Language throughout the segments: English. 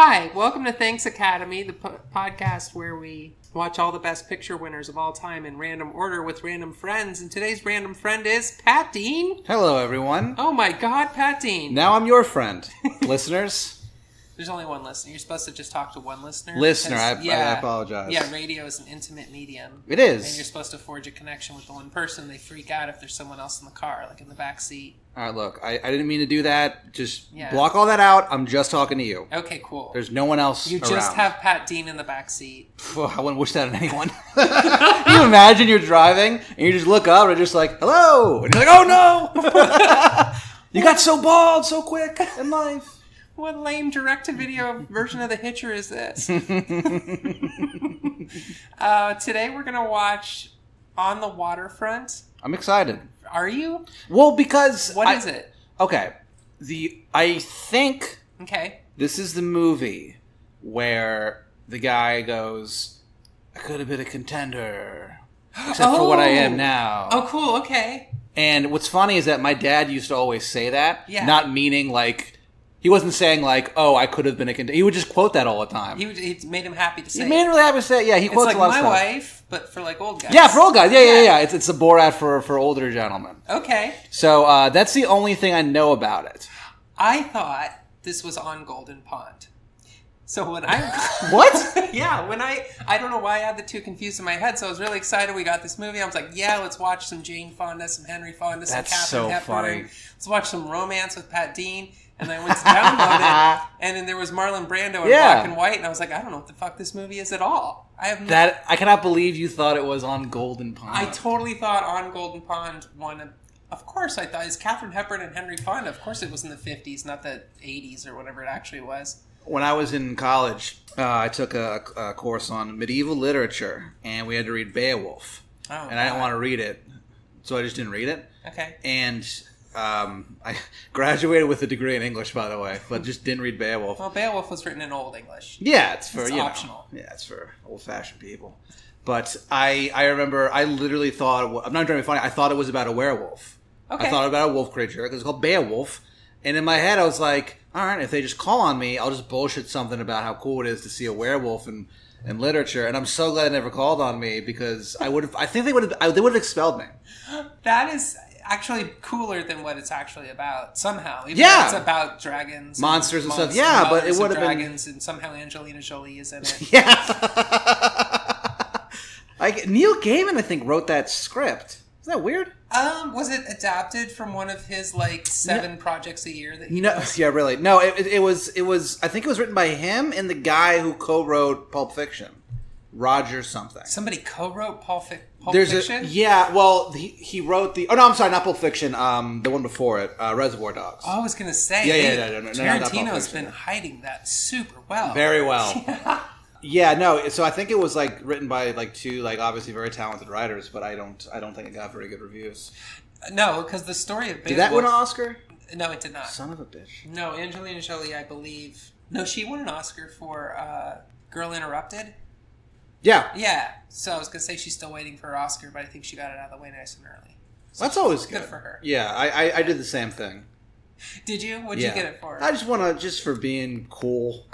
Hi, welcome to Thanks Academy, the po- podcast where we watch all the best picture winners of all time in random order with random friends. And today's random friend is Pat Dean. Hello, everyone. Oh my God, Pat Dean! Now I'm your friend, listeners. There's only one listener. You're supposed to just talk to one listener. Listener, I- because- I apologize. Yeah, radio is an intimate medium. It is. And you're supposed to forge a connection with the one person. They freak out if there's someone else in the car, like in the back seat. All right, look, I, I didn't mean to do that. Just Yeah. block all that out. I'm just talking to you. Okay, cool. There's no one else. you just around. have Pat Dean in the back seat. Phew, I wouldn't wish that on anyone. Can you imagine you're driving and you just look up and just like, hello, and you're like, oh no, you got so bald so quick in life. What lame direct-to-video version of The Hitcher is this? uh, today we're gonna watch On the Waterfront. I'm excited. Are you? Well, because What I- is it? Okay, the I think Okay. This is the movie where the guy goes, I could have been a contender, except for what I am Oh. now. Oh, cool. Okay. And what's funny is that my dad used to always say that, Yeah. not meaning like, he wasn't saying like, oh, I could have been a contender. He would just quote that all the time. He, would- it made him happy to say. He it. made me really happy to say it. Yeah, he It's quotes like a lot my of stuff. wife, but for like old guys. Yeah, for old guys. Yeah, yeah, yeah. Yeah. It's, it's a Borat for, for older gentlemen. Okay. So uh, that's the only thing I know about it. I thought this was on Golden Pond. So when I What? yeah, when I I don't know why I had the two confused in my head. So I was really excited we got this movie. I was like, yeah, let's watch some Jane Fonda, some Henry Fonda, some That's Katharine so Hepburn. funny. Let's watch some romance with Pat Dean. And I went to download it, and then there was Marlon Brando in Yeah. black and white, and I was like, I don't know what the fuck this movie is at all. I have no, that I cannot believe you thought it was on Golden Pond. I totally thought on Golden Pond one. Of, of course, I thought is Katharine Hepburn and Henry Fonda. Of course, it was in the fifties, not the eighties or whatever it actually was. when I was in college, uh, I took a, a course on medieval literature, and we had to read Beowulf, Oh, and I didn't want to read it, so I just didn't read it. Okay. And um, I graduated with a degree in English, by the way, but just didn't read Beowulf. Well, Beowulf was written in Old English. Yeah, it's for It's you know, optional. yeah, it's for old-fashioned people. But I I remember I literally thought I'm not trying to be funny. I thought it was about a werewolf. Okay. I thought about a wolf creature because it's called Beowulf. And in my head, I was like, all right, if they just call on me, I'll just bullshit something about how cool it is to see a werewolf in, in literature. And I'm so glad they never called on me because I would have, I think they would have, they would have expelled me. That is actually cooler than what it's actually about. Somehow, even Yeah. it's about dragons, Monsters and stuff. monsters, Yeah, but it would've been- dragons, and somehow Angelina Jolie is in it. Yeah. I, Neil Gaiman, I think, wrote that script. Isn't that weird? um, was it adapted from one of his like seven projects a year that he You know, does? yeah, really. No, it, it, was, it was, I think it was written by him and the guy who co-wrote Pulp Fiction. Roger something. Somebody co-wrote Pulp, Fic- Pulp There's Fiction. a yeah. Well, he, he wrote the. Oh no, I'm sorry, not Pulp Fiction. Um, the one before it, uh, Reservoir Dogs. Oh, I was gonna say, Yeah, yeah, hey, no, no, no, no, not Pulp Tarantino's Fiction. been hiding that super well. Very well. yeah, no. So I think it was like written by like two like obviously very talented writers, but I don't I don't think it got very good reviews. no, because the story of Did that win an Oscar? No, it did not. Son of a bitch. No, Angelina Jolie, I believe. No, she won an Oscar for uh, Girl Interrupted. Yeah, Yeah, so I was gonna say she's still waiting for her Oscar, but I think she got it out of the way nice and early. that's always good. Good for her. Yeah, I, I I did the same thing. Did you? What'd yeah. you get it for? I just want to just for being cool.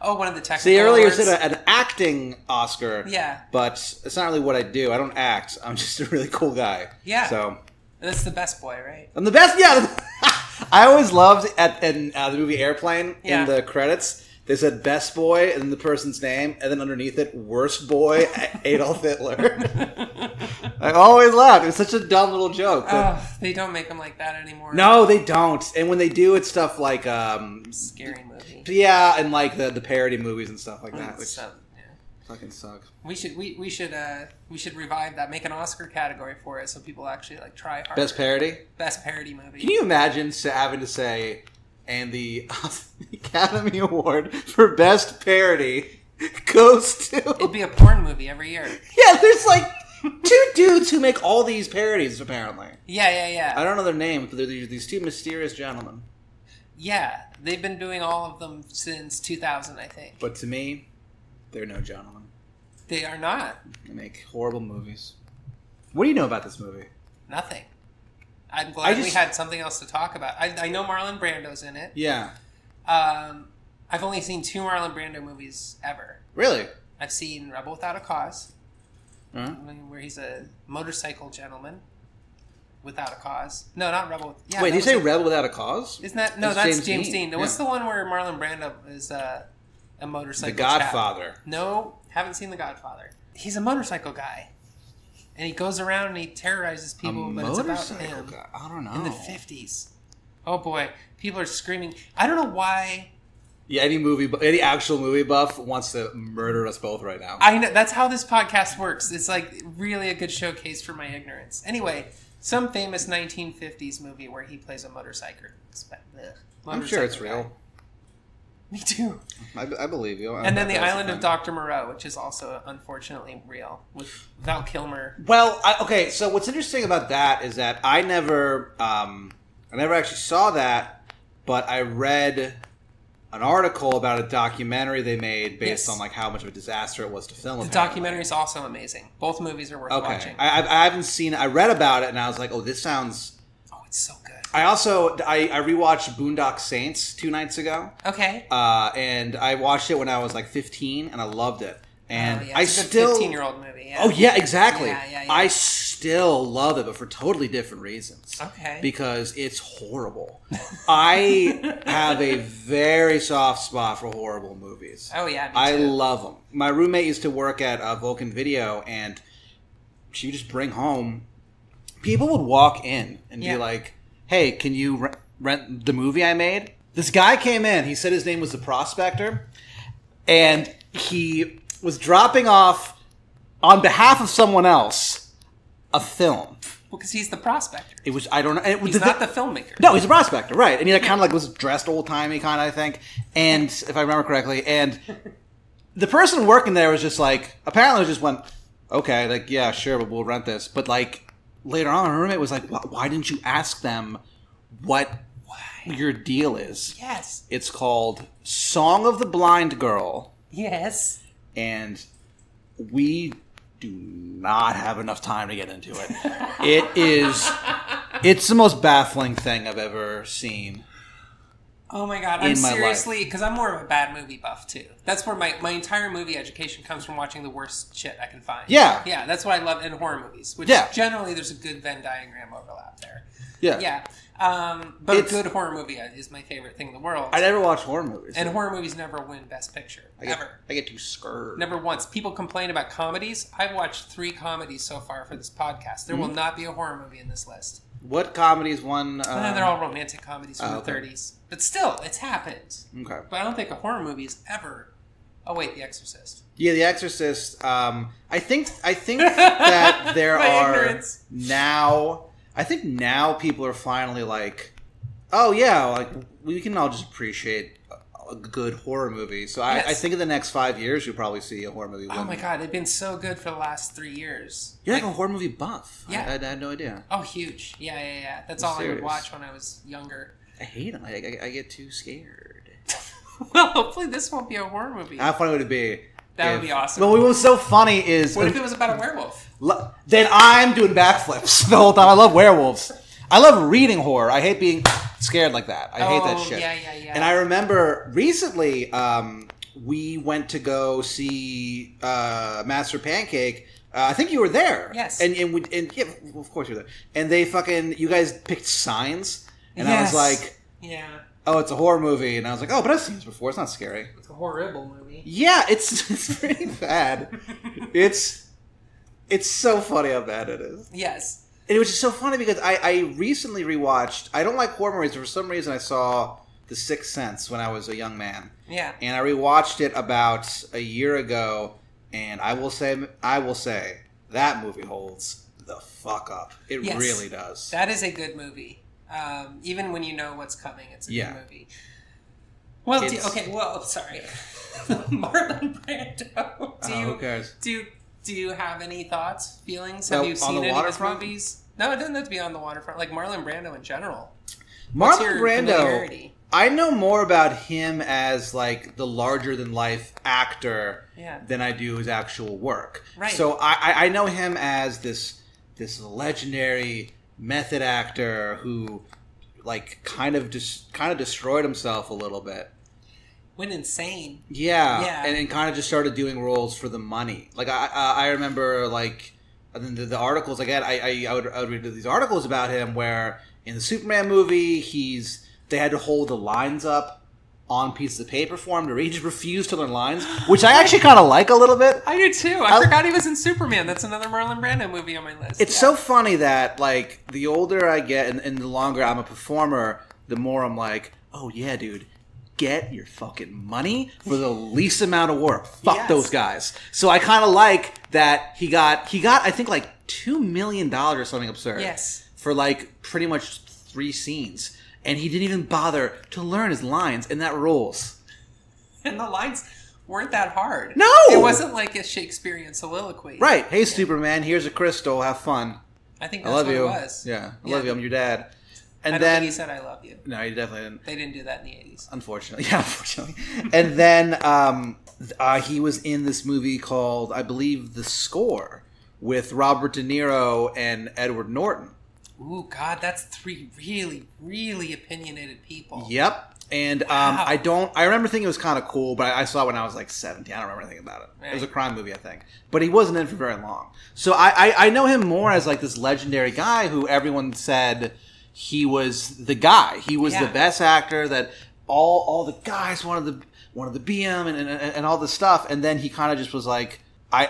oh, one of the technical. See, earlier awards. said a, an acting Oscar. Yeah, But it's not really what I do. I don't act. I'm just a really cool guy. Yeah. So that's the best boy, right? I'm the best. Yeah. I always loved at in uh, the movie Airplane Yeah. in the credits. They said "best boy" and then the person's name, and then underneath it, "worst boy" Adolf Hitler. I always laughed. It was such a dumb little joke. oh, they don't make them like that anymore. no, they don't. And when they do, it's stuff like, um, scary movie. yeah, and like the the parody movies and stuff like that, which So, yeah. fucking suck. We should we, we should uh we should revive that. Make an Oscar category for it so people actually like try hard. Best parody. best parody movie. Can you imagine having to say, and the Academy Award for Best Parody goes to. It'd be a porn movie every year. Yeah, there's like two dudes who make all these parodies, apparently. Yeah, yeah, yeah. I don't know their names, but they're these these two mysterious gentlemen. Yeah, they've been doing all of them since 2000, I think. But to me, they're no gentlemen. They are not. They make horrible movies. What do you know about this movie? Nothing. I'm glad I we had something else to talk about. I, I know Marlon Brando's in it. Yeah. Um, I've only seen two Marlon Brando movies ever. Really? I've seen Rebel Without a Cause, Huh? where he's a motorcycle gentleman without a cause. No, not Rebel. Yeah, Wait, did you say Rebel Without a Cause? Isn't that no? That's That's James, Dean. What's Yeah. the one where Marlon Brando is uh, a motorcycle? The chap? Godfather. No, haven't seen The Godfather. He's a motorcycle guy, and he goes around and he terrorizes A people, but it's about him. I don't know. in the fifties. Oh boy, people are screaming. I don't know why. Yeah, any movie, bu- any actual movie buff wants to murder us both right now. I know that's how this podcast works. It's like really a good showcase for my ignorance. Anyway, some famous 1950s movie where he plays a motorcycle. Ugh, I'm sure it's motorcycle real. Guy. Me too. I, I believe you. And then the Island of. Dr. Moreau, which is also unfortunately real with Val Kilmer. Well, I, okay. So what's interesting about that is that I never, um, I never actually saw that, but I read an article about a documentary they made based Yes. on like how much of a disaster it was to film. The documentary is also amazing. Both movies are worth Okay, watching. I, I I haven't seen. it. I read about it and I was like, oh, this sounds. oh, it's so good. I also I, I rewatched Boondock Saints two nights ago, Okay. uh, and I watched it when I was like 15, and I loved it. And oh, yeah, I it's a good still 15 year old movie. Yeah. Oh yeah, exactly. Yeah, yeah, yeah. I still love it, but for totally different reasons. Okay. Because it's horrible. I have a very soft spot for horrible movies. Oh yeah. I love them. My roommate used to work at uh, Vulcan Video, and she would just bring home. People would walk in and be like, "Hey, can you re- rent the movie I made?" This guy came in. He said his name was the Prospector, and he was dropping off on behalf of someone else a film. Well, because he's the prospector. It was I don't know. It, He's the- not the filmmaker. no, he's a prospector, right? And he like, kind of like was dressed old timey, kind of I think. And if I remember correctly, and the person working there was just like apparently just went, okay, like yeah, sure, but we'll rent this. But like later on, my roommate was like, why, why didn't you ask them what your deal is? Yes. It's called Song of the Blind Girl, Yes. and we do not have enough time to get into it. It is. It's the most baffling thing I've ever seen. Oh my god, I'm my seriously because I'm more of a bad movie buff too. That's where my, my entire movie education comes from watching the worst shit I can find. Yeah. yeah, that's what I love in horror movies. Which Yeah. generally there's a good Venn diagram overlap there. Yeah. Yeah, um, but It's- a good horror movie is my favorite thing in the world. I never watch horror movies. and horror movies never win Best Picture I get, ever. I get too scared. Never once. People complain about comedies. I've watched three comedies so far for this podcast. There will Mm-hmm. not be a horror movie in this list. What comedies won? Uh, And they're all romantic comedies from oh, the okay. 30s. But still, it's happened. okay. But I don't think a horror movie is ever. Oh wait, The Exorcist. Yeah, The Exorcist. Um, I think I think that there are ignorance. now. I think now people are finally like, oh yeah, like we can all just appreciate a, good horror movie. So I, Yes. I think in the next five years you'll probably see a horror movie. Oh my god, they've been so good for the last three years. You're like a horror movie buff. Yeah. I, I had no idea. Oh, huge. Yeah, yeah, yeah. That's I'm all I would watch when I was younger. I hate them. I, I, I get too scared. well, hopefully this won't be a horror movie. How funny would it be? That would be awesome. Well, what was so funny is what if it was about a werewolf? Lo- Then I'm doing backflips the whole time. I love werewolves. I love reading horror. I hate being scared like that. I hate that Oh, shit. yeah, yeah, yeah. And I remember recently um, we went to go see uh, Master Pancake. Uh, I think you were there. Yes. And and, we, and yeah, of course you're there. And they fucking you guys picked signs, and I was like, Yeah, oh, it's a horror movie, and I was like, oh, but I've seen this before. It's not scary. it's a horrible movie. Yeah, it's it's pretty bad. it's it's so funny how bad it is. yes. And it was just so funny because I, I recently rewatched. I don't like horror movies, but for some reason I saw The Sixth Sense when I was a young man, Yeah. and I rewatched it about a year ago. And I will say, I will say that movie holds the fuck up. It Yes. really does. That is a good movie. Um, even when you know what's coming, it's a Yeah. good movie. Well, do, okay. Well, sorry, Marlon Brando. Do Oh, you who cares? do you- do you have any thoughts, feelings? Have No, you on seen the any of his movies? No, it doesn't have to be on the waterfront. Like Marlon Brando in general. Marlon Brando. I know more about him as like the larger than life actor Yeah. than I do his actual work. Right. So I, I- I know him as this this legendary method actor who like kind of just kind of destroyed himself a little bit. Went insane. Yeah, Yeah. and, and kind of just started doing roles for the money. Like I, I, I remember like the, the articles. Like I, I, I would, I would read these articles about him where in the Superman movie, he's they had to hold the lines up on pieces of paper for him to read. He just refused to learn lines, which I actually kind of like a little bit. I do too. I, I- forgot he was in Superman. That's another Marlon Brando movie on my list. It's so funny that like the older I get and, and the longer I'm a performer, the more I'm like, oh yeah, dude, get your fucking money for the least amount of work. Fuck Yes. those guys. So I kind of like that he got he got I think like two million dollars or something absurd. Yes. For like pretty much three scenes, and he didn't even bother to learn his lines, and that rules. and the lines weren't that hard. No! it wasn't like a Shakespearean soliloquy. Right? Hey, Superman, here's a crystal. Have fun. I think I love what you. it was. Yeah, I Yeah. love you. I'm your dad. And I then he said "I love you." no, he definitely didn't. They didn't do that in the eighties. Unfortunately, yeah, unfortunately. and then um, uh, he was in this movie called, I believe, The Score with Robert De Niro and Edward Norton. Ooh, God, that's three really, really opinionated people. Yep. And um, Wow. I don't. I remember thinking it was kind of cool, but I, I saw it when I was like seventeen. I don't remember anything about it. It was a crime movie, I think. But he wasn't in for very long. So I, I, I know him more as like this legendary guy who everyone said he was the guy. He was the best actor that all all the guys wanted to wanted to be him and, and, and all this stuff. And then he kind of just was like, I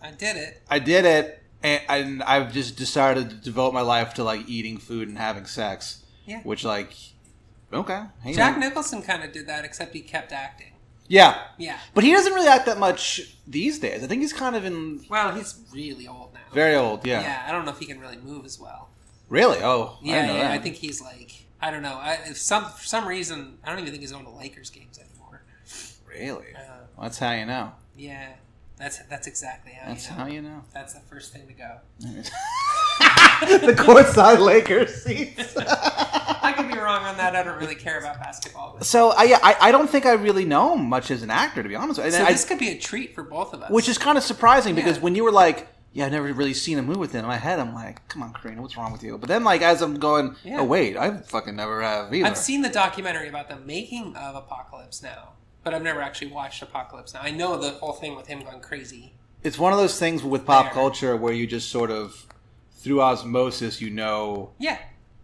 I did it. I did it, and, and I've just decided to devote my life to like eating food and having sex. Yeah. Which like, okay, Jack. Nicholson kind of did that, except he kept acting. Yeah, Yeah. but he doesn't really act that much these days. I think he's kind of in Well, he's really old now. very old. Yeah, Yeah, I don't know if he can really move as well. Really. Oh, Yeah, know yeah. I think he's like I don't know. I, if some for some reason I don't even think he's going to Lakers games anymore. really. Uh, Well, that's how you know. yeah, that's that's exactly how. That's you know. how you know. That's the first thing to go. the courtside Lakers seats. I could be wrong on that. I don't really care about basketball. So I, yeah, I I don't think I really know him much as an actor, to be honest. So I- this could be a treat for both of us. which is kind of surprising because when you were like, "Yeah, I've never really seen a movie with him," in my head, I'm like, "Come on, Carina, what's wrong with you?" But then, like, as I'm going, oh, Yeah. "Oh wait, I fucking never have either." I've seen the documentary about the making of Apocalypse Now, but I've never actually watched Apocalypse Now. I know the whole thing with him going crazy. it's one of those things with pop There. culture where you just sort of, through osmosis, you know Yeah,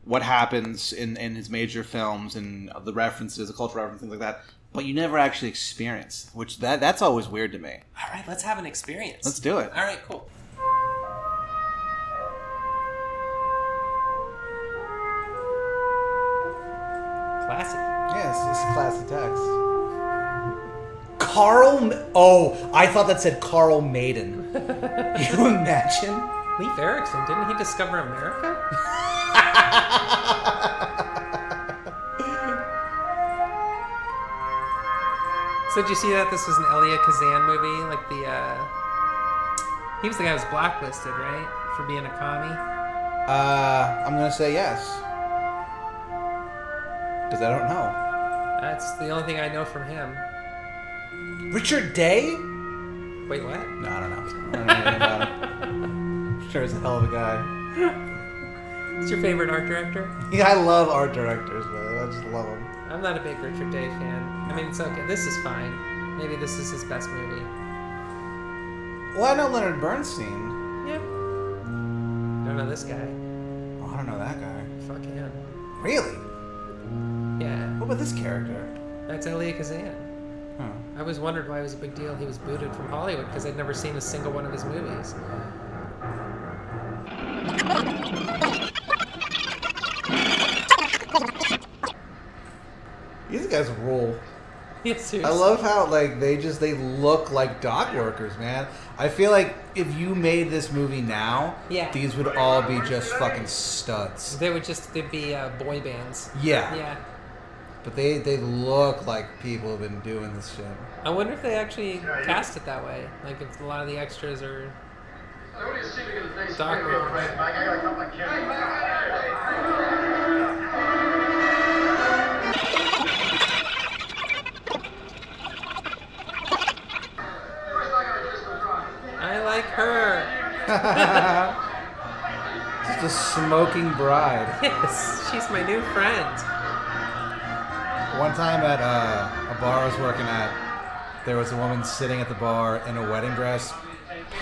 what happens in, in his major films and the references, the cultural references, things like that. But you never actually experience, which that that's always weird to me. all right, let's have an experience. Let's do it. All right, cool. Classic. Yes, it's classic text. Carl. Oh, I thought that said Carl Maiden. you imagine? Leif Erikson, didn't he discover America? so did you see that this was an Elia Kazan movie? Like the, uh... He was the guy who was blacklisted, right? For being a commie? Uh, I'm gonna say yes. Because I don't know. That's the only thing I know from him. Richard Day? Wait, what? No, I don't know. I don't know anything about him. Sure, he's a hell of a guy. What's your favorite art director? Yeah, I love art directors, man. I just love them. I'm not a big Richard Day fan. I mean, it's okay. This is fine. Maybe this is his best movie. Well, I know Leonard Bernstein. Yeah. Don't know this guy. Oh, I don't know that guy. Fuck him. Really? Yeah. What about this character? That's Elia Kazan. Huh. I always wondered why it was a big deal he was booted from Hollywood because I'd never seen a single one of his movies. These guys rule. Yes, I love how like they just they look like dock workers, man. I feel like if you made this movie now, Yeah. these would all be just fucking studs. They would just they'd be uh, boy bands. Yeah, Yeah. But they they look like people have been doing this shit. I wonder if they actually cast it that way. Like if a lot of the extras are. Doc. I like her. Just a smoking bride. Yes, she's my new friend. One time at uh, a bar I was working at, there was a woman sitting at the bar in a wedding dress,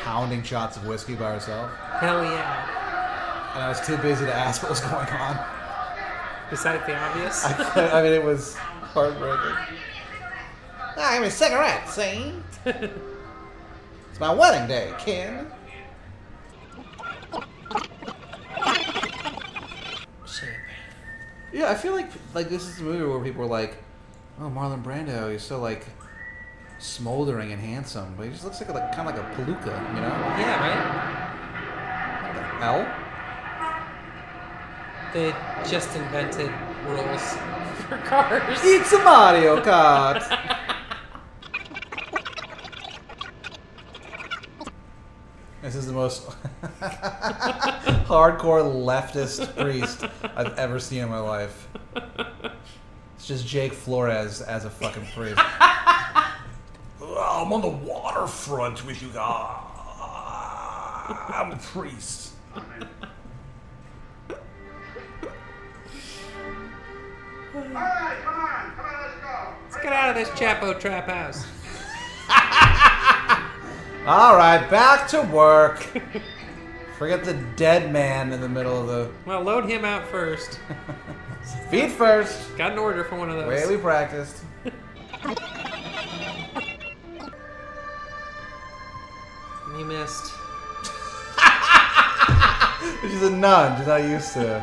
pounding shots of whiskey by herself, Hell yeah. and I was too busy to ask what was going on. Besides the obvious. I, I mean, it was heartbreaking. Me a cigarette, see? it's my wedding day, Ken. Yeah, I feel like like this is a movie where people are like, "Oh, Marlon Brando, he's so like smoldering and handsome, but he just looks like a, like kind of like a palooka, you know? Yeah, What the hell? They just invented rules for cars. It's a Mario Kart. this is the most hardcore leftist priest I've ever seen in my life. It's just Jake Flores as a fucking priest. I'm on the waterfront with you guys. I'm a priest. Alright, come on, come on, let's go. Let's get out of this Chapo trap house. All right, back to work. Forget the dead man in the middle of the Well, load him out first. feet first. Got an order for one of those. Way we practiced. You missed. She's a nun. She's not used to it.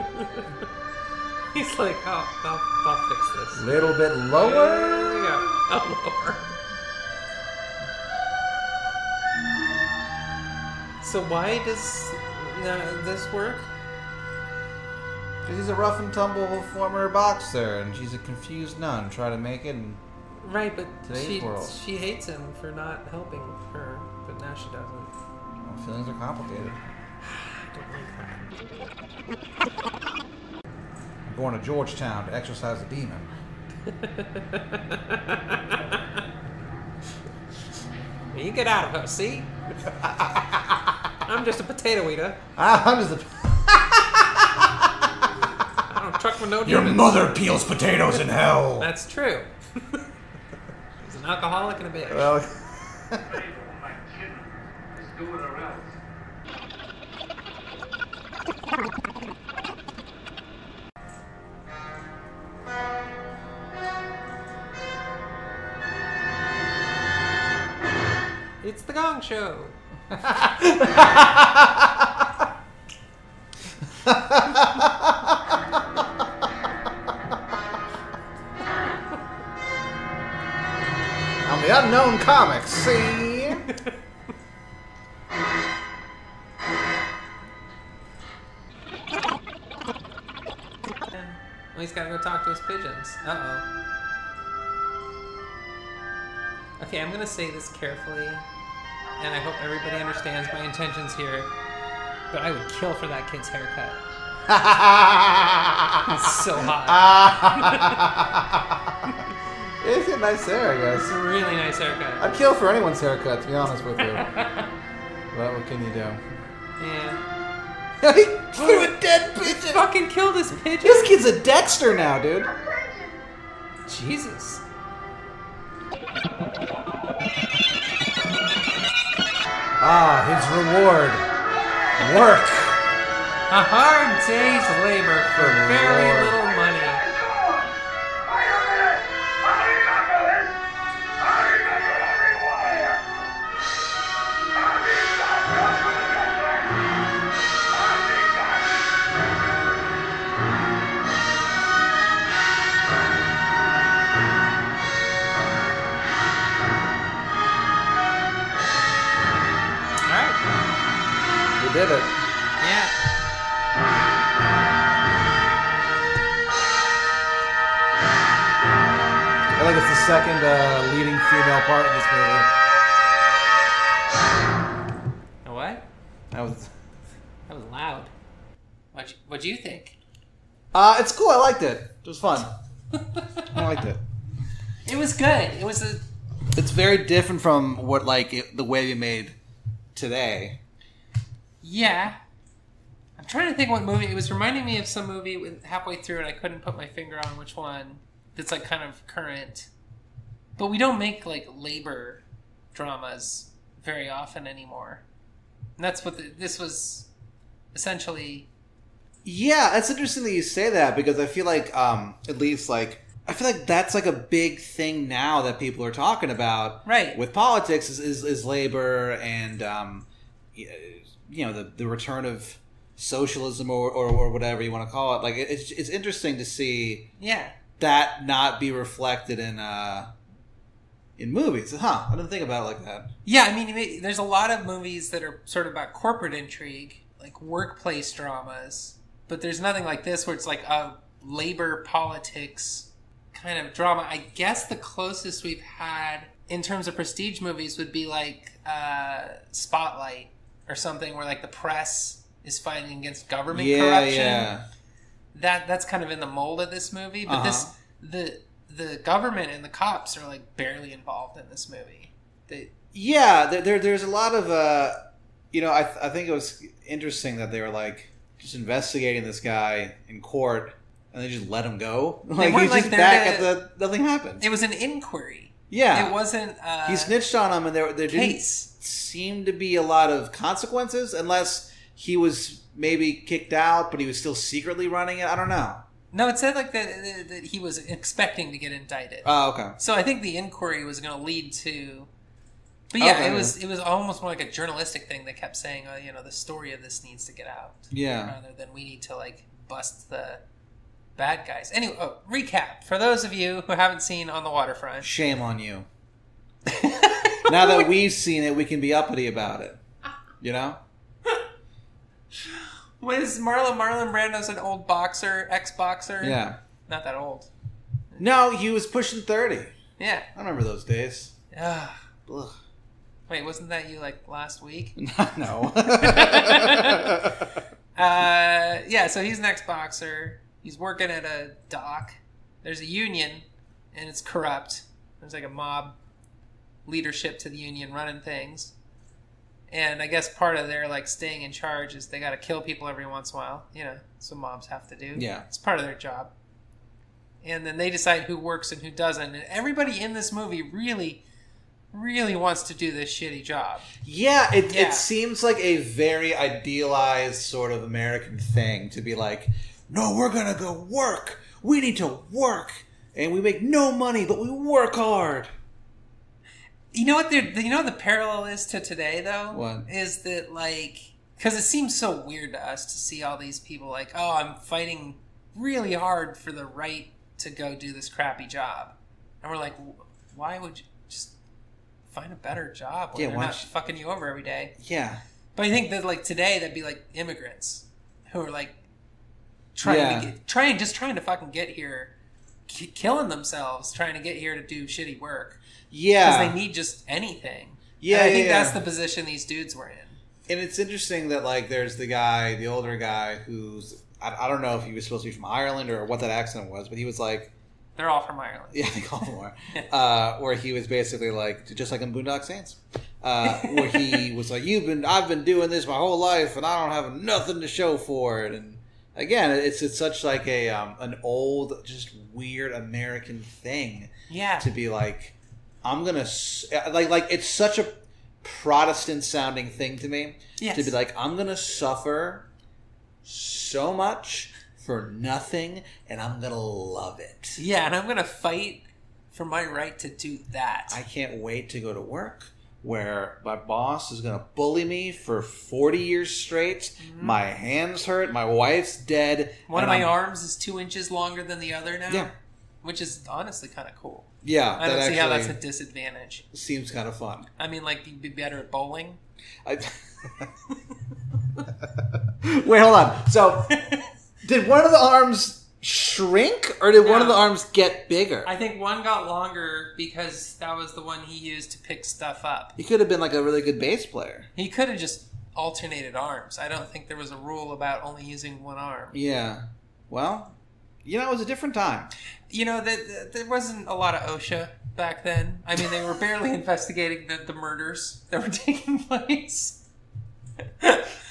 He's like, oh, I'll, I'll fix this. Little bit lower. There lower. So why does uh, this work? Because he's a rough and tumble former boxer, and she's a confused nun trying to make it. And Right, but she world. she hates him for not helping her, but now she doesn't. well, feelings are complicated. I don't like that. I'm going to Georgetown to exorcise a demon. You get out of her, see? I'm just a potato eater. Ah, I'm just a. I don't truck with no Your demons. mother peels potatoes in hell. That's true. He's an alcoholic and a bitch. Well, My kid is doing her else. It's the Gong Show. I'm the unknown comics. See. Well, he's gotta go talk to his pigeons. Uh oh. Okay, I'm gonna say this carefully, and I hope everybody understands my intentions here. But I would kill for that kid's haircut. It's so hot. it's a nice hair, I guess. It's a really nice haircut. I'd kill for anyone's haircut, to be honest with you. but what can you do? Yeah. he threw a dead pigeon. Fucking killed his pigeon. This kid's a Dexter now, dude. Jesus. Ah, his reward. Work. A hard day's labor for very Lord. little female part in this movie. A what? That was. That was loud. What What'd you think? Uh, it's cool. I liked it. It was fun. I liked it. It was good. It was a. It's very different from what like it, the way we made today. Yeah. I'm trying to think what movie. It was reminding me of some movie with halfway through, and I couldn't put my finger on which one. that's like kind of current. But we don't make like labor dramas very often anymore. And that's what the, this was essentially. Yeah, it's interesting that you say that because I feel like, um, at least like, I feel like that's like a big thing now that people are talking about Right. with politics is, is, is labor and, um, you know, the, the return of socialism or, or, or whatever you want to call it. Like, it's, it's interesting to see Yeah. that not be reflected in, uh, in movies. Huh, I didn't think about it like that. Yeah, I mean, there's a lot of movies that are sort of about corporate intrigue, like workplace dramas, but there's nothing like this where it's like a labor politics kind of drama. I guess the closest we've had in terms of prestige movies would be like uh, Spotlight or something where like the press is fighting against government Yeah, corruption. yeah. That that's kind of in the mold of this movie, but this Uh-huh. the the government and the cops are like barely involved in this movie. They, Yeah, there, there there's a lot of uh, you know, I th- I think it was interesting that they were like just investigating this guy in court, and they just let him go. Like he's like, just back to- at the nothing happened. it was an inquiry. yeah, It wasn't uh, he snitched on him, and there there didn't seem to be a lot of consequences unless he was maybe kicked out, but he was still secretly running it. I don't know. No, it said like that, that, that he was expecting to get indicted. Oh, okay. so I think the inquiry was going to lead to. But yeah, Okay. it was it was almost more like a journalistic thing. They kept saying, "Oh, you know, the story of this needs to get out," Yeah. rather than we need to like bust the bad guys. Anyway, oh, recap for those of you who haven't seen on the waterfront. Shame on you. now that we've seen it, we can be uppity about it. You know? Was Marlon Marlon Brando's an old boxer, ex boxer? Yeah. not that old. No, he was pushing 30. Yeah. I remember those days. Ugh. Ugh. Wait, wasn't that you like last week? no. Uh, yeah, so he's an ex boxer. He's working at a dock. There's a union, and it's corrupt. There's like a mob leadership to the union running things. And I guess part of their like staying in charge is they got to kill people every once in a while. You know, what mobs have to do. Yeah. it's part of their job. And then they decide who works and who doesn't. And everybody in this movie really, really wants to do this shitty job. yeah, it, Yeah. it seems like a very idealized sort of American thing to be like, no, we're going to go work. We need to work. And we make no money, but we work hard. You know what? The you know what the parallel is to today though. What? is that like? Because it seems so weird to us to see all these people like, oh, I'm fighting really hard for the right to go do this crappy job, and we're like, why would you just find a better job when Yeah, they're not you- fucking you over every day? Yeah. But I think that like today that'd be like immigrants who are like trying Yeah. to get, trying just trying to fucking get here, k- killing themselves trying to get here to do shitty work because they need just anything. Yeah, And I think yeah, that's yeah. the position these dudes were in. And it's interesting that like there's the guy, the older guy, who's I, I don't know if he was supposed to be from Ireland or what that accent was, but he was like, They're all from Ireland. yeah, they call him more, uh, where he was basically like just like in Boondock Saints, uh, where he was like, you've been, I've been doing this my whole life, and I don't have nothing to show for it, and again, it's it's such like a um, an old, just weird American thing Yeah. to be like, I'm gonna like like it's such a Protestant sounding thing to me Yes. to be like, I'm gonna suffer so much for nothing, and I'm gonna love it. Yeah, and I'm gonna fight for my right to do that. I can't wait to go to work where my boss is gonna bully me for 40 years straight. My hands hurt. My wife's dead. Mm-hmm. One of my I'm- arms is two inches longer than the other now. Yeah. Which is honestly kind of cool. Yeah, I don't see how that's a disadvantage. seems kind of fun. I mean, like, you'd be better at bowling. I... Wait, hold on. So, did one of the arms shrink, or did one of the arms get bigger? I think one got longer because that was the one he used to pick stuff up. He could have been like a really good bass player. He could have just alternated arms. I don't think there was a rule about only using one arm. Yeah. Well, you know, it was a different time. You know, that there wasn't a lot of OSHA back then. I mean, they were barely investigating the, the murders that were taking place.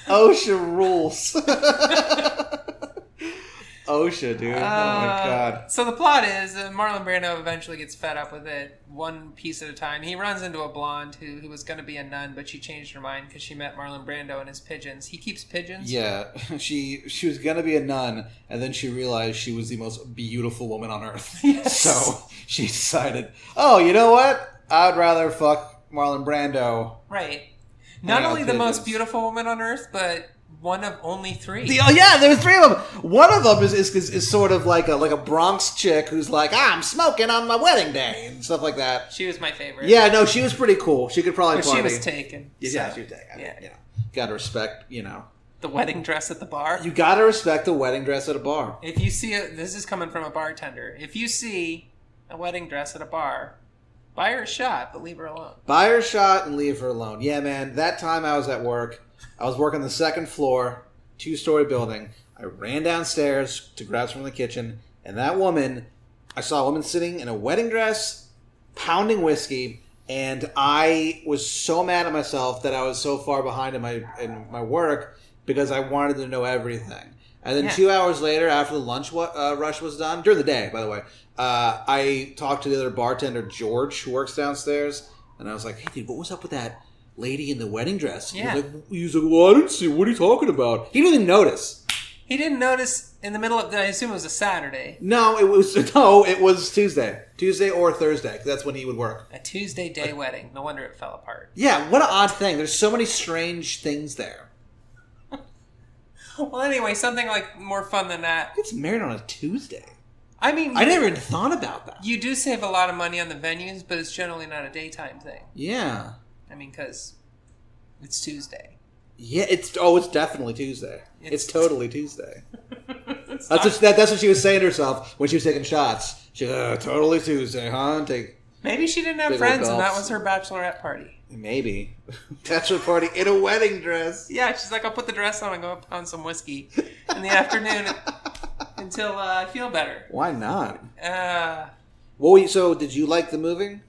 OSHA rules. OSHA, dude. oh my Uh, god. So the plot is uh, Marlon Brando eventually gets fed up with it, one piece at a time. He runs into a blonde who, who was going to be a nun, but she changed her mind because she met Marlon Brando and his pigeons. He keeps pigeons. Yeah, she she was gonna be a nun, and then she realized she was the most beautiful woman on earth. Yes. So she decided, oh, you know what? I'd rather fuck Marlon Brando. Right. Not only on, the most beautiful woman on earth, but one of only three. The, oh yeah, there was three of them. One of them is, is, is, is sort of like a like a Bronx chick who's like, ah, I'm smoking on my wedding day and stuff like that. she was my favorite. Yeah, no, she was pretty cool. She could probably But she was taken. yeah, so, she was taken. I mean, yeah. you know, gotta respect. You know, The wedding dress at the bar. you gotta respect the wedding dress at a bar. If you see a, this is coming from a bartender. If you see a wedding dress at a bar, buy her a shot, but leave her alone. Buy her a shot and leave her alone. Yeah, man. That time I was at work. I was working the second floor, two story building. I ran downstairs to grab some from the kitchen, and that woman, I saw a woman sitting in a wedding dress, pounding whiskey, and I was so mad at myself that I was so far behind in my in my work because I wanted to know everything. And then Yeah. two hours later, after the lunch uh, rush was done, during the day, by the way, uh, I talked to the other bartender, George, who works downstairs, and I was like, "Hey, dude, what was up with that lady in the wedding dress?" Yeah. He was like, "He's like, well, I didn't see. What are you talking about?" He didn't even notice. He didn't notice in the middle of. I assume it was a Saturday, No, it was no, it was Tuesday, Tuesday or Thursday. that's when he would work. a Tuesday day wedding. No wonder it fell apart. Yeah, what an odd thing. There's so many strange things there. Well, anyway, something like more fun than that. It's married on a Tuesday. I mean, I never even thought about that. You do save a lot of money on the venues, but it's generally not a daytime thing. Yeah, I mean, because it's Tuesday. yeah. It's oh, it's definitely Tuesday. It's, It's- totally Tuesday. That's not- what, that, that's what she was saying to herself when she was taking shots. She uh, totally Tuesday, huh? Take Maybe she didn't have friends, and that was her bachelorette party. maybe bachelor party in a wedding dress. Yeah, she's like, I'll put the dress on and go pound some whiskey in the afternoon until uh, I feel better. Why not? Uh, Well, so did you like the movie?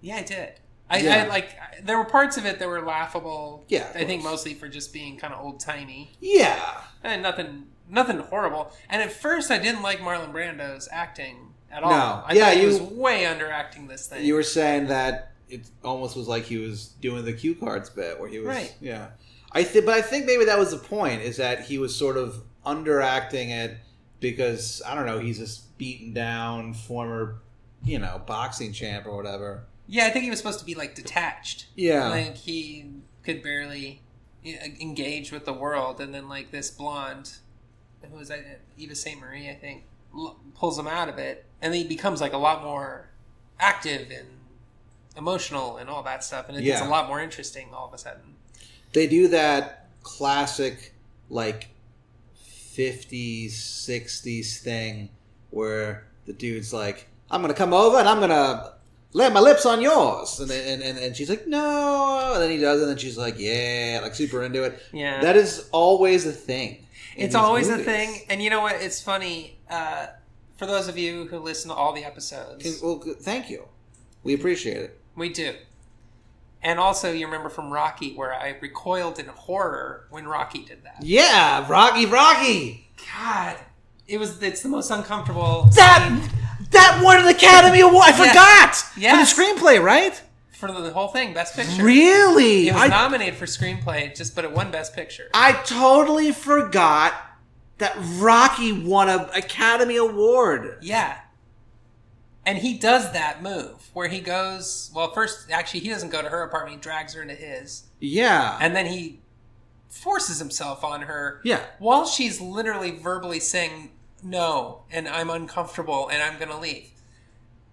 yeah, I did. I, Yeah. I like. There were parts of it that were laughable. Yeah, I think mostly for just being kind of old timey. Yeah. And nothing, nothing horrible. And at first, I didn't like Marlon Brando's acting at all. No. I Yeah, he was way underacting this thing. You were saying that it almost was like he was doing the cue cards bit, where he was, Right. yeah. I think, but I think maybe that was the point is that he was sort of underacting it because I don't know, he's this beaten down former, you know, boxing champ or whatever. Yeah, I think he was supposed to be like detached. Yeah. like he could barely engage with the world, and then like this blonde, who was that? Eva Saint Marie, I think, pulls him out of it, and then he becomes like a lot more active and emotional and all that stuff, and it gets a lot more interesting all of a sudden. They do that classic like 50s, 60s thing where the dude's like, I'm going to come over and I'm going lay my lips on yours. And, then, and, and, and she's like, no. And then he does and then she's like, yeah, like super into it. Yeah. That is always a thing. It's always movies. a thing, and you know what? It's funny. Uh, for those of you who listen to all the episodes, Well, thank you. We appreciate it. We do. And also, you remember from Rocky where I recoiled in horror when Rocky did that. Yeah, Rocky, Rocky. God, it was it's the most uncomfortable That scene that won an Academy Award. I forgot. Yes. For the screenplay, right? for the whole thing. Best Picture. Really? It was I, nominated for screenplay, just but it won Best Picture. I totally forgot that Rocky won an Academy Award. yeah. And he does that move where he goes. Well, first, actually, he doesn't go to her apartment. He drags her into his, Yeah. and then he forces himself on her. Yeah. while she's literally verbally saying no and I'm uncomfortable and I'm gonna leave.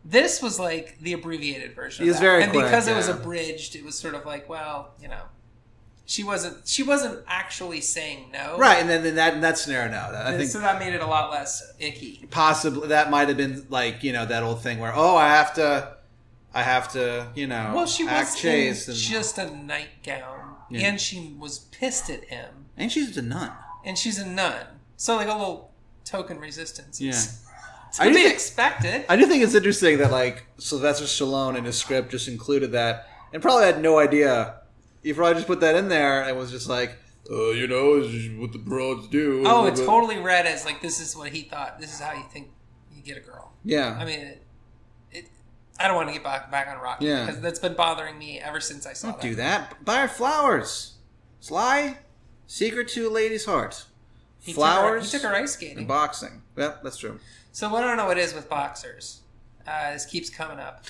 This was like the abbreviated version. It was very and quick, because it was abridged, it was sort of like, well, you know, she wasn't she wasn't actually saying no. right, and then in that in that scenario, no, I And think so that made it a lot less icky. possibly that might have been like you know that old thing where oh I have to, I have to you know Well, she was chaste in and just a nightgown, Yeah. and she was pissed at him, and she's a nun. and she's a nun, so like a little token resistance. Yeah. It's I to do be think- expected. I do think it's interesting that like Sylvester Stallone in his script just included that and probably had no idea. He probably just put that in there and was just like, uh, you know, this is what the broads do. Oh, it totally read as like this is what he thought. This is how you think you get a girl. Yeah. I mean, it. it I don't want to get back back on Rocky Yeah. because that's been bothering me ever since I saw Don't that. do that. Buy her flowers. Sly, secret to a lady's heart. He flowers Took her, he took her ice skating. and boxing. Yeah, that's true. So I don't know what it is with boxers. Uh, this keeps coming up.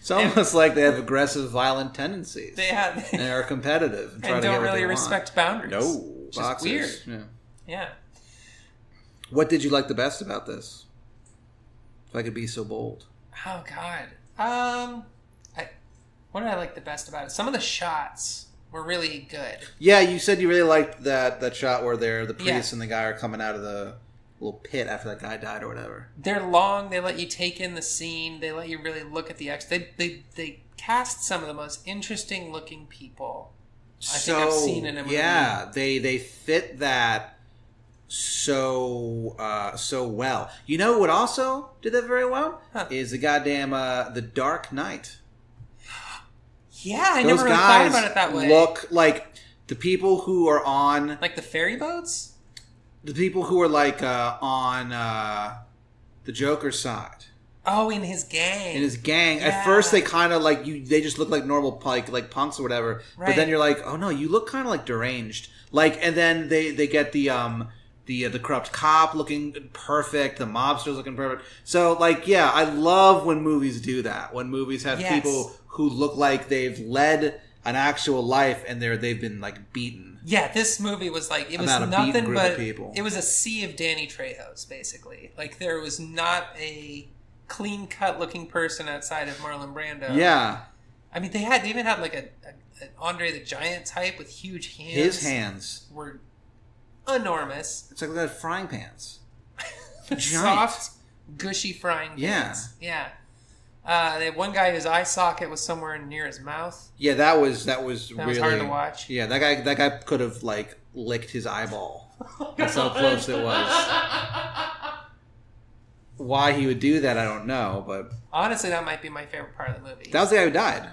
It's almost like they have aggressive, violent tendencies. They have and are competitive and, and to don't really they want. respect boundaries. No, boxers. weird. Yeah. Yeah. What did you like the best about this? If I could be so bold. Oh God. Um, I, what did I like the best about it? Some of the shots were really good. Yeah, you said you really liked that that shot where they're the Yeah. priest and the guy are coming out of the little pit after that guy died or whatever. They're long. They let you take in the scene. They let you really look at the ex. They they they cast some of the most interesting looking people. I think I've seen in a movie. Yeah, they they fit that so uh, so well. You know what also did that very well Huh. is the goddamn uh, the Dark Knight. Yeah, I Those never really thought guys about it that way. look like the people who are on like the ferry boats. the people who are like uh, on uh, the Joker's side. Oh, in his gang. in his gang. Yeah. At first, they kind of like you. They just look like normal like like punks or whatever. But Right. then you're like, oh no, you look kind of like deranged. Like, and then they they get the um the uh, the corrupt cop looking perfect, the mobsters looking perfect. So like, yeah, I love when movies do that. When movies have Yes. people who look like they've led an actual life and they're they've been like beaten. Yeah, this movie was like it was About a beaten nothing but people. it was a sea of Danny Trejos, basically. Like there was not a clean cut looking person outside of Marlon Brando. Yeah, I mean they had they even had like a, a, an Andre the Giant type with huge hands. his hands. were enormous, It's like they had frying pans. soft, gushy frying pans. Yeah. Yeah. Uh, they had one guy whose eye socket was somewhere near his mouth. Yeah, that was that was That really was hard to watch. Yeah, that guy that guy could have like licked his eyeball. That's how close it was. Why he would do that, I don't know, but Honestly, that might be my favorite part of the movie. that was the guy who died.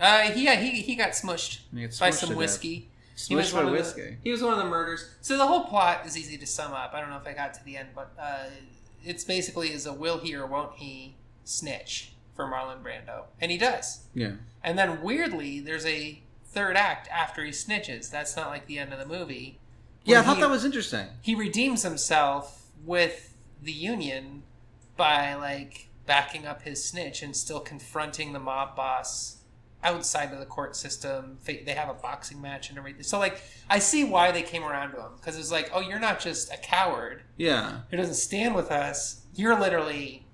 Uh, he, yeah, he he got smushed He got by smushed to some whiskey. He Smushed was by one of the- whiskey. he was one of the murders. So the whole plot is easy to sum up. I don't know if I got to the end, but uh, it's basically is a will he or won't he snitch for Marlon Brando, and he does. Yeah. And then weirdly, there's a third act after he snitches. That's not like the end of the movie. Yeah, I thought he- that was interesting. he redeems himself with the union by like backing up his snitch and still confronting the mob boss outside of the court system they have a boxing match and everything so like i see why they came around to him because it's like oh you're not just a coward Yeah. who doesn't stand with us you're literally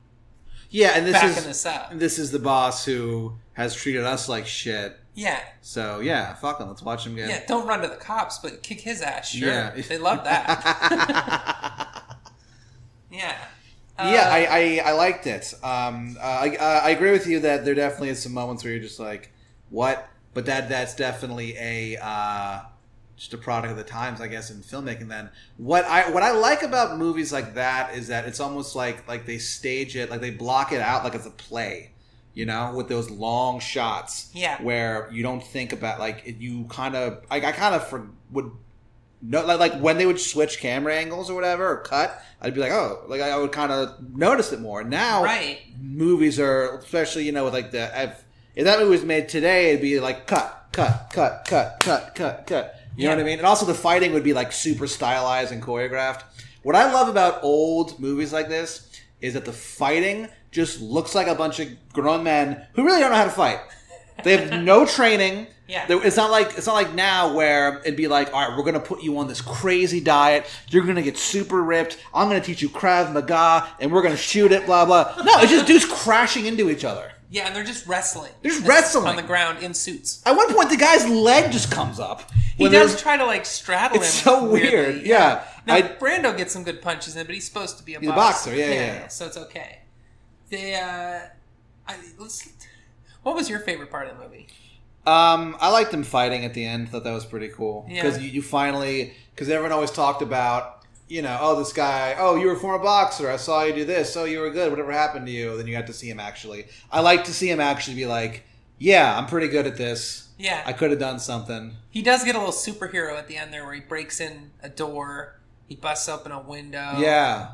Yeah, and this backing is this up this is the boss who has treated us like shit. yeah So yeah, fuck him. Let's watch him get. yeah don't run to the cops but kick his ass sure Yeah. they love that yeah yeah, Uh, I, I, I liked it. Um, uh, I, uh, I agree with you that there definitely is some moments where you're just like, what? But that that's definitely a uh, just a product of the times, I guess, in filmmaking. Then what I what I like about movies like that is that it's almost like like they stage it, like they block it out like it's a play. You know, with those long shots, Yeah. where you don't think about like you kind of like I kind of for, would no, like, like when they would switch camera angles or whatever or cut, I'd be like, oh, like I would kind of notice it more. Now, right movies are, especially you know, with like the if, if that movie was made today, it'd be like cut, cut, cut, cut, cut, cut, cut. You know what I mean? And also the fighting would be like super stylized and choreographed. What I love about old movies like this is that the fighting just looks like a bunch of grown men who really don't know how to fight. They have no training. Yeah. It's not like it's not like now where it'd be like, all right, we're gonna put you on this crazy diet. You're gonna get super ripped. I'm gonna teach you Krav Maga, and we're gonna shoot it. Blah blah. No, it's just dudes crashing into each other. Yeah, and they're just wrestling. They're just wrestling. on the ground in suits. At one point, the guy's leg just comes up. He does there's- try to like straddle It's him. so weirdly. weird, yeah. Now I- Brando gets some good punches in, but he's supposed to be a He's a boxer. boxer, yeah, yeah, yeah. So it's okay. They. uh, I, let's. What was your favorite part of the movie? Um, I liked them fighting at the end. Thought that was pretty cool Yeah. because you, you finally because everyone always talked about you know oh this guy oh you were a former boxer I saw you do this oh you were good whatever happened to you then you got to see him actually I like to see him actually be like Yeah, I'm pretty good at this. Yeah, I could have done something. he does get a little superhero at the end there, where he breaks in a door, he busts open a window. Yeah,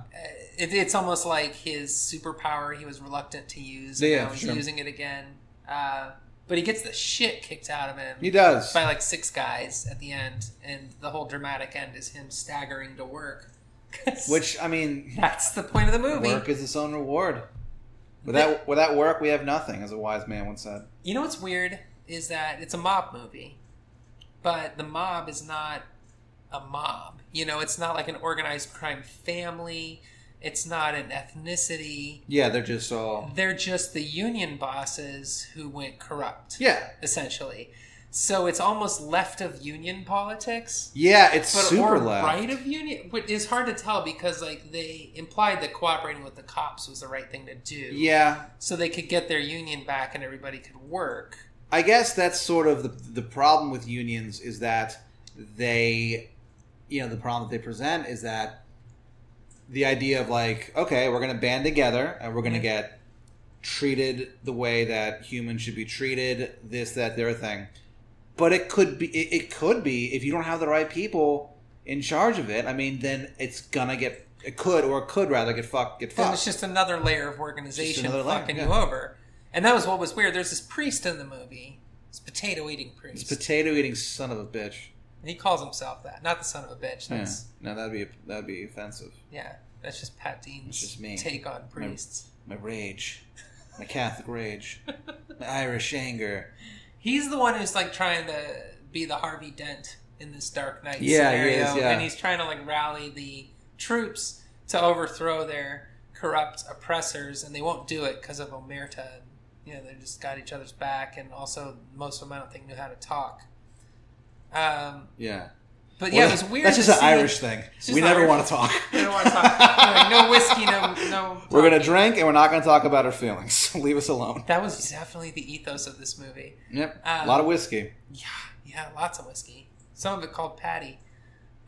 it, it's almost like his superpower he was reluctant to use. Yeah, now he's sure. using it again. Uh, but he gets the shit kicked out of him he does. by like six guys at the end, and the whole dramatic end is him staggering to work. Which I mean, that's the point of the movie. work is its own reward. Without without work, we have nothing, as a wise man once said. You know what's weird is that it's a mob movie, but the mob is not a mob. You know, it's not like an organized crime family. It's not an ethnicity. Yeah, they're just all. They're just the union bosses who went corrupt. Yeah, essentially. So it's almost left of union politics, yeah, it's but super left. right of union. It's hard to tell because like they implied that cooperating with the cops was the right thing to do. Yeah, So they could get their union back and everybody could work. I guess that's sort of the the problem with unions is that they, you know, the problem that they present is that the idea of like, okay, we're going to band together and we're going to get treated the way that humans should be treated, this, that, the other thing. But it could be, it, it could be if you don't have the right people in charge of it. I mean, then it's gonna get, it could or it could rather get fucked, get fucked. it's just another layer of organization layer, fucking yeah. you over. And that was what was weird. There's this priest in the movie. This potato eating This priest. potato eating son of a bitch. And he calls himself that. Not the son of a bitch. Yeah. That's No, that'd be that'd be offensive. yeah. That's just Pat Dean's just me. take on priests. my rage, my Catholic rage, my Irish anger. He's the one who's like trying to be the Harvey Dent in this Dark Knight Yeah, he scenario, is, yeah. and he's trying to like rally the troops to overthrow their corrupt oppressors, and they won't do it because of Omerta. And, you know, they just got each other's back, and also most of them I don't think knew how to talk. Um, Yeah, but yeah, Well, it was weird. That's just an Irish thing. We never Irish. want to talk. We don't want to talk. Like, no whiskey, no no. We're gonna drink and we're not gonna talk about our feelings. Leave us alone. That was definitely the ethos of this movie. Yep, Um, a lot of whiskey. Yeah, yeah, lots of whiskey. Some of it called Patty.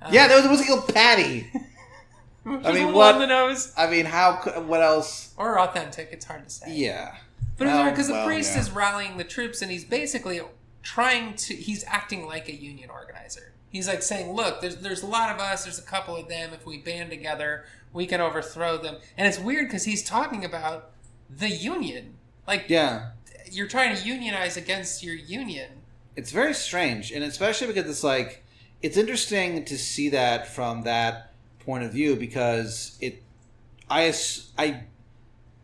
Um, yeah, there was a whiskey called Patty. I mean, what- on the nose I mean, how? What else? or authentic. It's hard to say. Yeah, but Well, because well, the priest yeah. is rallying the troops, and he's basically trying to. He's acting like a union organizer. He's like saying, "Look, there's there's a lot of us. There's a couple of them. If we band together, we can overthrow them." And it's weird because he's talking about the union. Like yeah. you're trying to unionize against your union. It's very strange, and especially because it's like it's interesting to see that from that point of view because it. I I.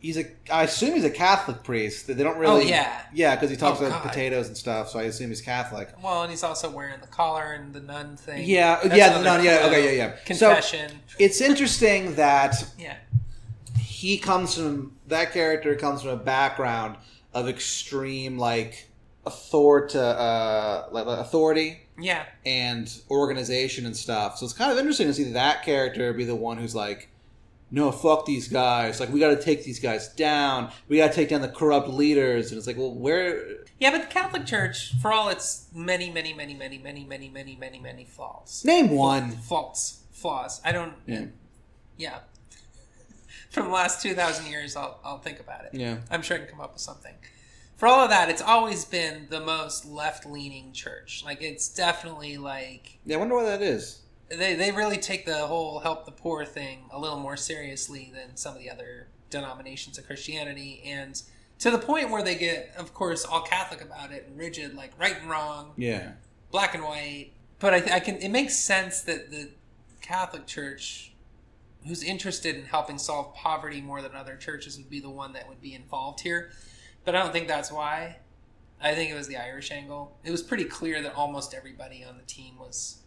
He's a. I assume he's a Catholic priest. They don't really. Oh, yeah. Yeah, because he talks Oh, about God. potatoes and stuff. So I assume he's Catholic. Well, and he's also wearing the collar and the nun thing. Yeah, That's yeah, another no, yeah, okay, yeah, yeah. So- Confession. It's interesting that yeah. he comes from that character comes from a background of extreme like authority, uh, like, like authority Yeah. and organization and stuff. So it's kind of interesting to see that character be the one who's like, "No, fuck these guys! Like we got to take these guys down. We got to take down the corrupt leaders." And it's like, well, where? Yeah, but the Catholic Church, for all its many, many, many, many, many, many, many, many, many flaws. Name one. Faults. Flaws. I don't. Yeah, Yeah. From the last 2,000 years, I'll, I'll think about it. yeah, I'm sure I can come up with something. For all of that, it's always been the most left leaning church. Like, it's definitely like. yeah. I wonder why that is. They, they really take the whole help the poor thing a little more seriously than some of the other denominations of Christianity. And to the point where they get, of course, all Catholic about it and rigid, like right and wrong, Yeah, black and white. But I, th- I can. It makes sense that the Catholic Church, who's interested in helping solve poverty more than other churches, would be the one that would be involved here. But I don't think that's why. I think it was the Irish angle. It was pretty clear that almost everybody on the team was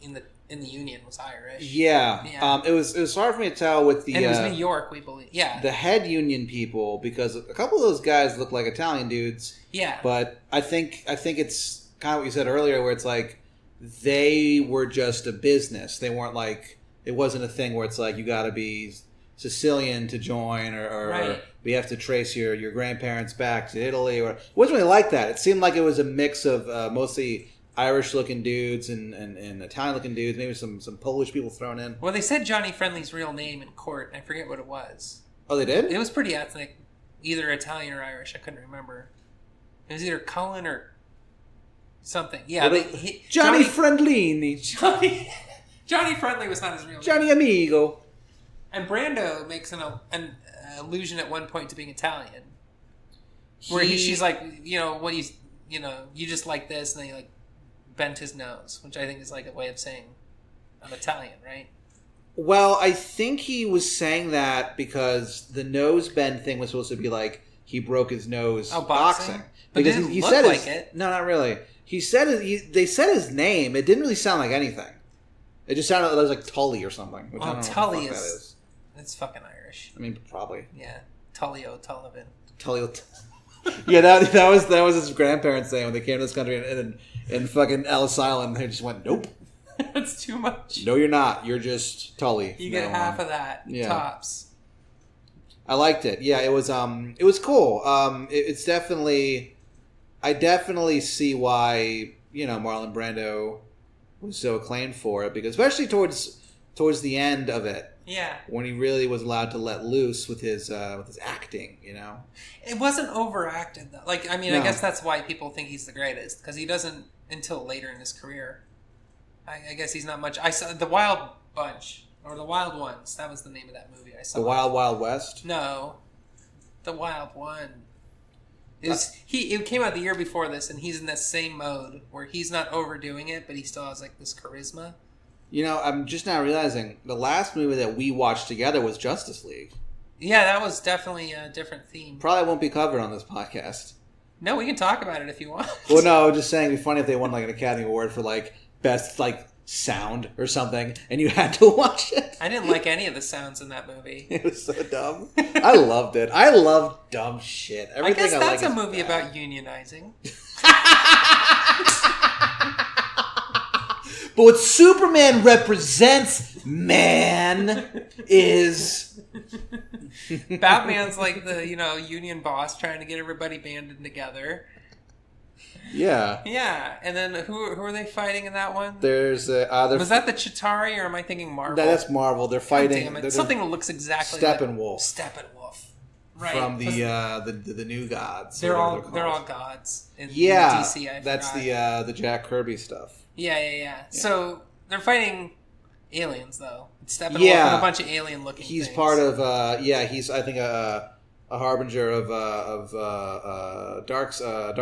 in the in the union was Irish. yeah. Yeah. Um, it was it was hard for me to tell with the and it was uh, New York, we believe. Yeah, the head union people because a couple of those guys look like Italian dudes. yeah, But I think I think it's kind of what you said earlier, where it's like they were just a business. They weren't like it wasn't a thing where it's like you got to be Sicilian to join, or, or, Right. we have to trace your your grandparents back to Italy, or it wasn't really like that. It seemed like it was a mix of uh, mostly Irish looking dudes and, and, and Italian looking dudes, maybe some some Polish people thrown in. well, they said Johnny Friendly's real name in court. I forget what it was. Oh, they did. It was pretty ethnic, either Italian or Irish. I couldn't remember. It was either Cullen or something. Yeah, they, he, Johnny, Johnny Friendlini. Johnny Johnny Friendly was not his real name. Johnny Amigo. And Brando makes an, an allusion at one point to being Italian, where he, He- she's like, you know, what he's, you know, you just like this, and then he like bent his nose, which I think is like a way of saying I'm Italian, right? Well, I think he was saying that because the nose bend thing was supposed to be like he broke his nose Oh, boxing? But it Because didn't he, he said like his, it. No, not really. He said he, they said his name. It didn't really sound like anything. It just sounded like it was like Tully or something. Which Oh, Tully what the fuck is- that is. It's fucking Irish. I mean, probably Yeah, Tully O'Sullivan. Tully. O'T- yeah, that that was that was his grandparents saying when they came to this country and in, in fucking Ellis Island. They just went, "Nope, That's too much. no, you're not. You're just Tully." You get half of that yeah. tops. I liked it. Yeah, it was um it was cool. Um it, it's definitely I definitely see why, you know, Marlon Brando was so acclaimed for it because especially towards towards the end of it Yeah, when he really was allowed to let loose with his uh with his acting, you know. it wasn't overacted though. Like, I mean, I guess that's why people think he's the greatest because he doesn't until later in his career. I, I guess he's not much. I saw the Wild Bunch or the Wild Ones. That was the name of that movie. I saw The Wild Wild West. No, the Wild One. Is he? It came out the year before this, and he's in that same mode where he's not overdoing it, but he still has like this charisma. You know, I'm just now realizing the last movie that we watched together was Justice League. Yeah, that was definitely a different theme. Probably won't be covered on this podcast. No, we can talk about it if you want. Well, no, just saying it'd be funny if they won like an Academy Award for like best like sound or something, and you had to watch it. I didn't like any of the sounds in that movie. It was so dumb. I loved it. I love dumb shit. I Everything guess that's like a movie bad. about unionizing. But what Superman represents, man, is Batman's like the you know union boss trying to get everybody banded together. yeah. Yeah, and then who who are they fighting in that one? There's a uh, there's, Was that the Chitauri, or am I thinking Marvel? that- that's Marvel. They're God fighting damn it. they're- Something that looks exactly Steppenwolf. like Steppenwolf. Right. from 'cause the, uh, the the the new gods. they're or all whatever they're all gods in yeah. DC. I that's forgot. the uh, the Jack Kirby stuff. Yeah, yeah, yeah, So they're fighting aliens though. It's Steppenwolf Yeah. and a bunch of alien looking. He's things. part of uh, yeah. He's I think a a harbinger of uh, of uh, uh, dark uh, Darkseid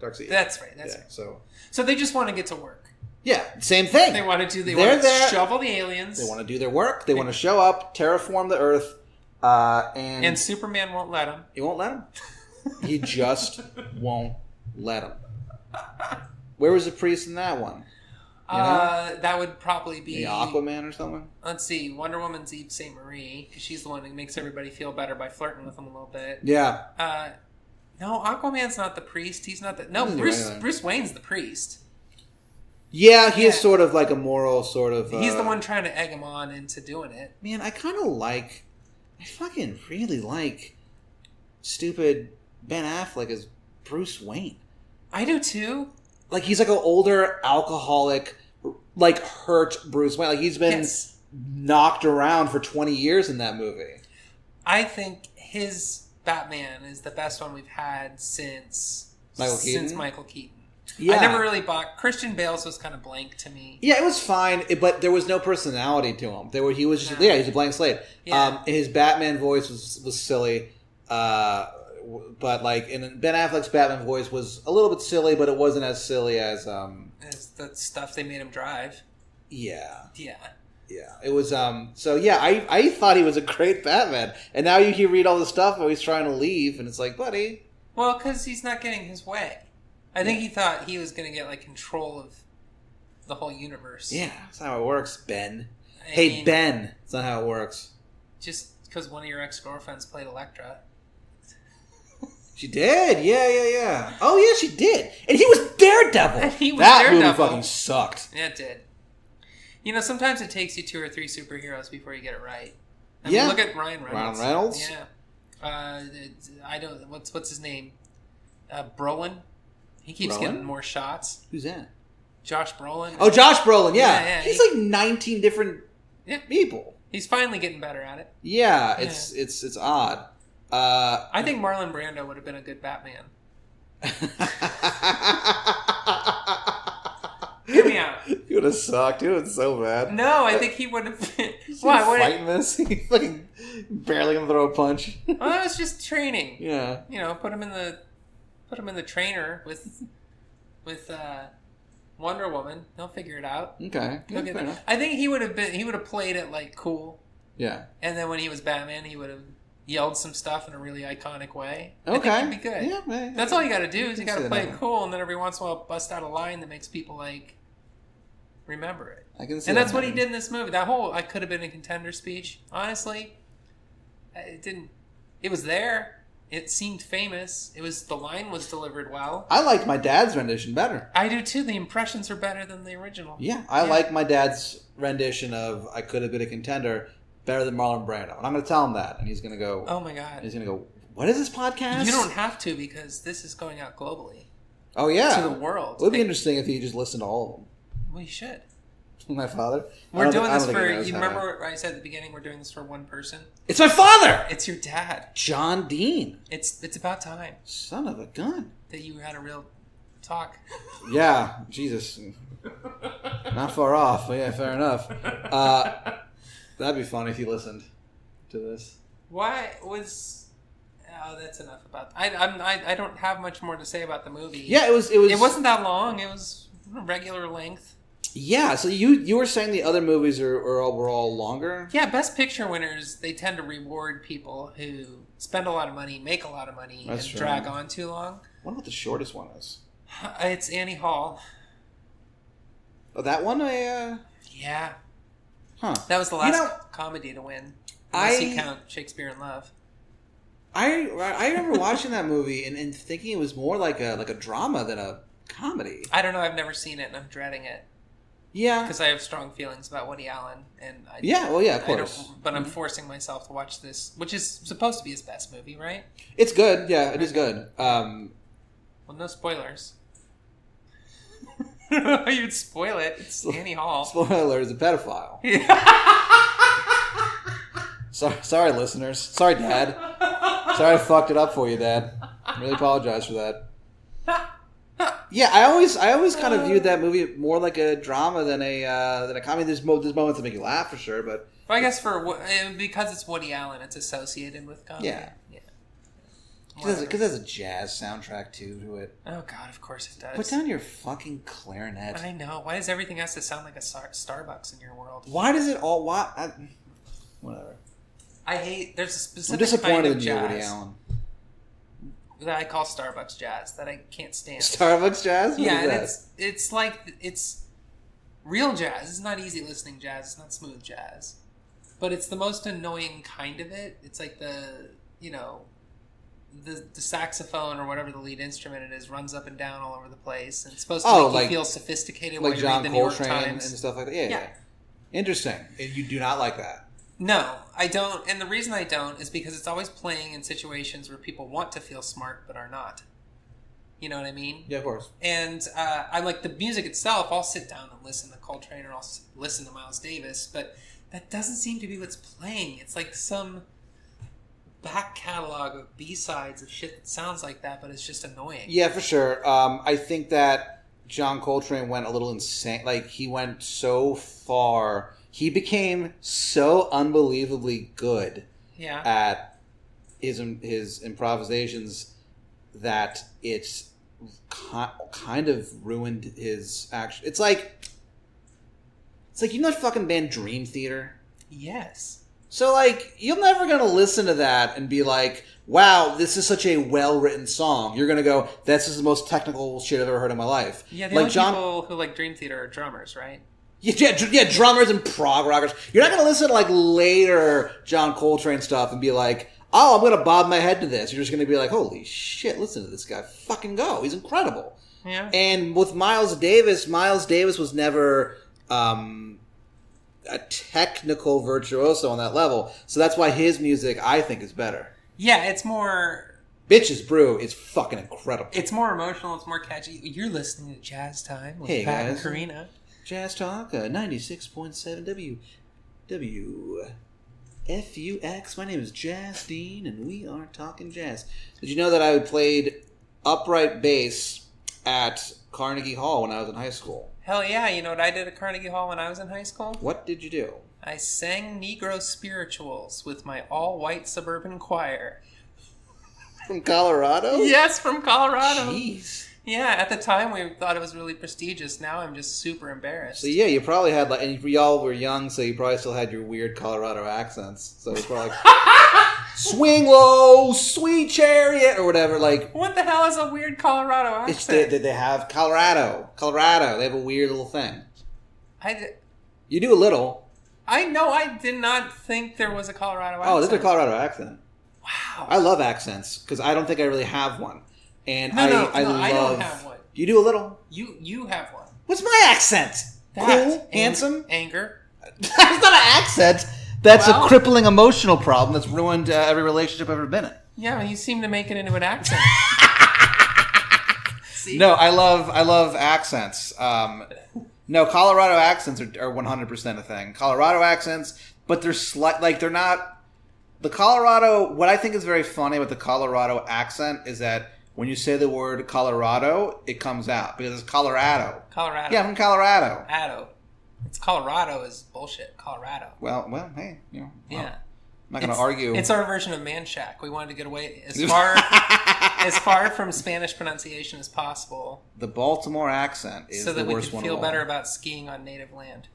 dark side. That's right. That's yeah. right. So So they just want to get to work. yeah, same thing. They want to do. They They're want to there- shovel the aliens. They want to do their work. They want to show up, terraform the Earth, uh, and, and Superman won't let him. he won't let him. He just won't let him. Where was the priest in that one? You know? Uh, that would probably be Aquaman or something? Let's see, Wonder Woman's Eve Saint Marie because she's the one who makes everybody feel better by flirting with them a little bit. Yeah, Uh, no, Aquaman's not the priest. He's not the no. Bruce. Bruce Wayne's the priest. yeah. He is sort of like a moral sort of. He's the uh, one trying to egg him on into doing it. Man, I kind of like. I fucking really like stupid Ben Affleck as Bruce Wayne. I do too. Like he's like an older alcoholic, like hurt Bruce Wayne. Like he's been Yes, knocked around for twenty years in that movie. I think his Batman is the best one we've had since Michael since Keaton? Michael Keaton. Yeah, I never really bought Christian Bale's was kind of blank to me. Yeah, it was fine, but there was no personality to him. There were he was just No. yeah, he's a blank slate. Yeah. Um, his Batman voice was was silly, uh, but like and Ben Affleck's Batman voice was a little bit silly, but it wasn't as silly as um, It's the stuff they made him drive. yeah, Yeah. yeah. It was um, so yeah. I I thought he was a great Batman, and now you, you read all the stuff where he's trying to leave, and it's like, buddy, Well, because he's not getting his way. I think he thought he was going to get like control of the whole universe. yeah, that's how it works, Ben. I Hey mean, Ben, that's not how it works. Just because one of your ex girlfriends played Elektra. She did, yeah, yeah, yeah. Oh yeah, she did, and he was Daredevil. And he was that movie fucking sucked. Yeah, it did. You know, sometimes it takes you two or three superheroes before you get it right. I Yeah. mean, look at Ryan Reynolds. Ryan Reynolds? Yeah. Uh, I don't. What's what's his name? Uh, Brolin. He keeps Brolin? getting more shots. Who's that? Josh Brolin. Oh, Josh Brolin. Yeah, Yeah, yeah, he's he- like nineteen different Yeah. people. He's finally getting better at it. Yeah, it's it's it's odd. Uh, I think Marlon Brando would have been a good Batman. Hear me out. He would have sucked. He would have so bad. No, I think he would have been. Why? What? Fighting this? He fucking barely gonna throw a punch. Well, that was just training. yeah. You know, put him in the put him in the trainer with with uh, Wonder Woman. They'll figure it out. Okay. He'll Yeah, get fair there. I think he would have been. He would have played it like cool, Yeah. and then when he was Batman, he would have yelled some stuff in a really iconic way. I Okay. think he'd be good. Yeah, man. That's all you got to do is you got to play it cool, and then every once in a while bust out a line that makes people like remember it. I can see And that's that what he did in this movie. That whole "I could have been a contender" speech. Honestly, it didn't. It was there. It seemed famous. It was the line was delivered well. I liked my dad's rendition better. I do too. The impressions are better than the original. Yeah, I Yeah. like my dad's rendition of "I Could Have Been a Contender" better than Marlon Brando, and I'm going to tell him that, and he's going to go. Oh my god. He's going to go. What is this podcast? You don't have to because this is going out globally Oh yeah. to the world. It would be interesting if he just listened to all of them. Well, you should. My father. We're doing think- this don't think he for. You remember what I said at the beginning? We're doing this for one person. It's my father, It's your dad. John Dean. It's it's about time Son of a gun. that you had a real talk. Yeah, Jesus. Not far off, yeah, fair enough. Uh, that'd be funny if he listened to this. Why was? Oh, that's enough about. I I'm, I I don't have much more to say about the movie. Yeah, it was. It was. it wasn't that long. It was regular length. Yeah. So you you were saying the other movies are, are all were all longer. Yeah, Best Picture winners they tend to reward people who spend a lot of money, make a lot of money, That's and true. drag on too long. I wonder What about the shortest one is? It's Annie Hall. Oh, that one. I uh, Yeah, huh. that was the You last know, comedy to win. Unless I- you count Shakespeare in Love. I I remember watching that movie and, and thinking it was more like a like a drama than a comedy. I don't know. I've never seen it, and I'm dreading it Yeah. because I have strong feelings about Woody Allen. And I, Yeah. Well, yeah, of course. but I'm forcing myself to watch this, which is supposed to be his best movie, right? It's good. Yeah, it is good. Um, Well, no spoilers. I don't know how you'd spoil it. It's Annie Hall. spoiler is a pedophile. Sorry, sorry, listeners. Sorry, Dad. Sorry, I fucked it up for you, Dad. I really apologize for that. Yeah, I always, I always kind of viewed that movie more like a drama than a uh, than a comedy. There's, mo- there's moments that make you laugh for sure, but Well, I guess for Wo- eh, because it's Woody Allen, it's associated with comedy. Yeah. Because there's a jazz soundtrack too to it. Oh God, of course it does. Put down your fucking clarinet. I know. Why does everything has to sound like a Star- Starbucks in your world? Why does it all? Why? I, whatever. I hate. There's a I'm specific disappointed kind of in you, jazz Woody Allen. that I call Starbucks jazz that I can't stand. Starbucks jazz. What yeah, is and that? it's it's like it's real jazz. It's not easy listening jazz. It's not smooth jazz, but it's the most annoying kind of it. It's like the you know the the saxophone or whatever the lead instrument it is runs up and down all over the place, and it's supposed to Oh, make like- you feel sophisticated like while you John read the New York Coltrane and stuff like that. Yeah, yeah. Yeah. Interesting. And you do not like that. No, I don't. And the reason I don't is because it's always playing in situations where people want to feel smart but are not. You know what I mean? Yeah, of course. And uh, I like the music itself. I'll sit down and listen to Coltrane or I'll listen to Miles Davis, but that doesn't seem to be what's playing. It's like some back catalog of B sides of shit that sounds like that, but it's just annoying. Yeah, for sure. Um, I think that John Coltrane went a little insane. Like he went so far. He became so unbelievably good Yeah. at his his improvisations that it's kind of ruined his action. It's like it's like you know that fucking band Dream Theater. yes. So like you're never gonna listen to that and be like, "Wow, this is such a well written song." You're gonna go, "This is the most technical shit I've ever heard in my life." Yeah, the like only John, people who like Dream Theater are drummers, right? yeah, yeah, dr- yeah, drummers and prog rockers. You're not gonna listen to like later John Coltrane stuff and be like, "Oh, I'm gonna bob my head to this." You're just gonna be like, "Holy shit, listen to this guy, fucking go! He's incredible." Yeah. And with Miles Davis, Miles Davis was never um, a technical virtuoso on that level. So that's why his music, I think, is better. yeah, it's more Bitches Brew is fucking incredible. it's more emotional, it's more catchy. You're listening to Jazz Time with Hey, Pat and. Carina. Jazz Talk, uh, 96.7 W. W. FUX. My name is Jazz Dean, and we are talking jazz. Did you know that I played upright bass at Carnegie Hall when I was in high school. Hell yeah! You know what I did at Carnegie Hall when I was in high school? What did you do? I sang Negro spirituals with my all-white suburban choir. From Colorado? Yes, from Colorado. Jeez. Yeah, at the time we thought it was really prestigious. Now I'm just super embarrassed. So yeah, you probably had like, and y'all were young, so you probably still had your weird Colorado accents. So it's probably like, swing low, sweet chariot, or whatever. Like, What the hell is a weird Colorado it's they, accent? they, they have Colorado, Colorado. They have a weird little thing. I, di- You do a little. I know I did not think there was a Colorado accent. Oh, there's a Colorado accent. Wow. I love accents because I don't think I really have one, and No, I no, I no, love. I don't have one. You do a little. You you have one. What's my accent? That. Cool, Ang- handsome. Anger. That's not an accent. That's Well- a crippling emotional problem that's ruined uh, every relationship I've ever been in. Yeah, you seem to make it into an accent. See? No, I love I love accents. Um, no, Colorado accents are, are 100% a thing. Colorado accents, but they're slight like they're not the Colorado. What I think is very funny with the Colorado accent is that when you say the word Colorado, it comes out because it's Colorado. Colorado. Yeah, I'm from Colorado. Colorado. It's Colorado is bullshit. Colorado. Well, well, hey, you know, Yeah. I'm not going to argue. It's our version of Man Shack. We wanted to get away as far as far from Spanish pronunciation as possible, the Baltimore accent is so that the we can feel better about skiing on native land.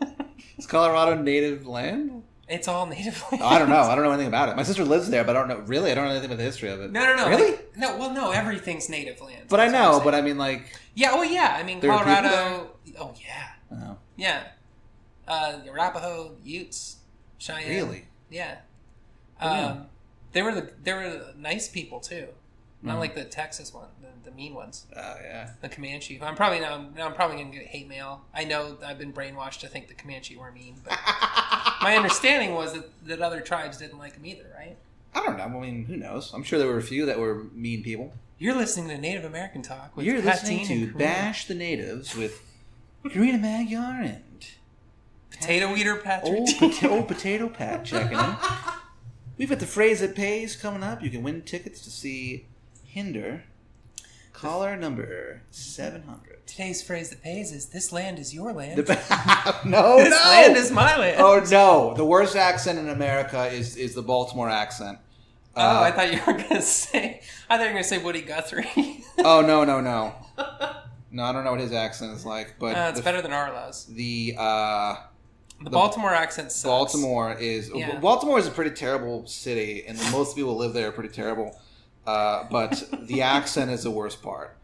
Is Colorado native land? It's all native land. I don't know. I don't know anything about it. My sister lives there, but I don't know. Really, I don't know anything about the history of it. No, no, no. Really? like- no, well, no. Everything's native land. but I I'm know. But I mean, like, yeah. Oh, yeah. I mean, There Colorado. Oh, yeah. oh, Yeah. Uh, Arapaho, Utes, Cheyenne. really? Yeah. Yeah. Um, they were the they were nice people too, not Mhm. like the Texas one, the, the mean ones, Oh yeah. the Comanche. I'm probably now, now I'm probably gonna get hate mail. I know I've been brainwashed to think the Comanche were mean, but my understanding was that, that other tribes didn't like them either, right? I don't know. I mean, who knows? I'm sure there were a few that were mean people. You're listening to Native American Talk with You're Pat listening Dean to and Carina. Bash the Natives with Carina Magyar and Potato Eater Patrick. old, pota- old Potato Pat checking in. We've got the phrase that pays coming up. You can win tickets to see Hinder. Caller number seven hundred. Today's phrase that pays is "This land is your land. no, this no. land is my land." Oh no! The worst accent in America is is the Baltimore accent. Oh, Uh, I thought you were gonna say. I thought you were gonna say Woody Guthrie. oh no no no no! I don't know what his accent is like, but Uh, it's the, better than Arlo's. the uh, The, Baltimore accent sucks. Baltimore is Yeah. Baltimore is a pretty terrible city, and most people who live there are pretty terrible. Uh, but the accent is the worst part.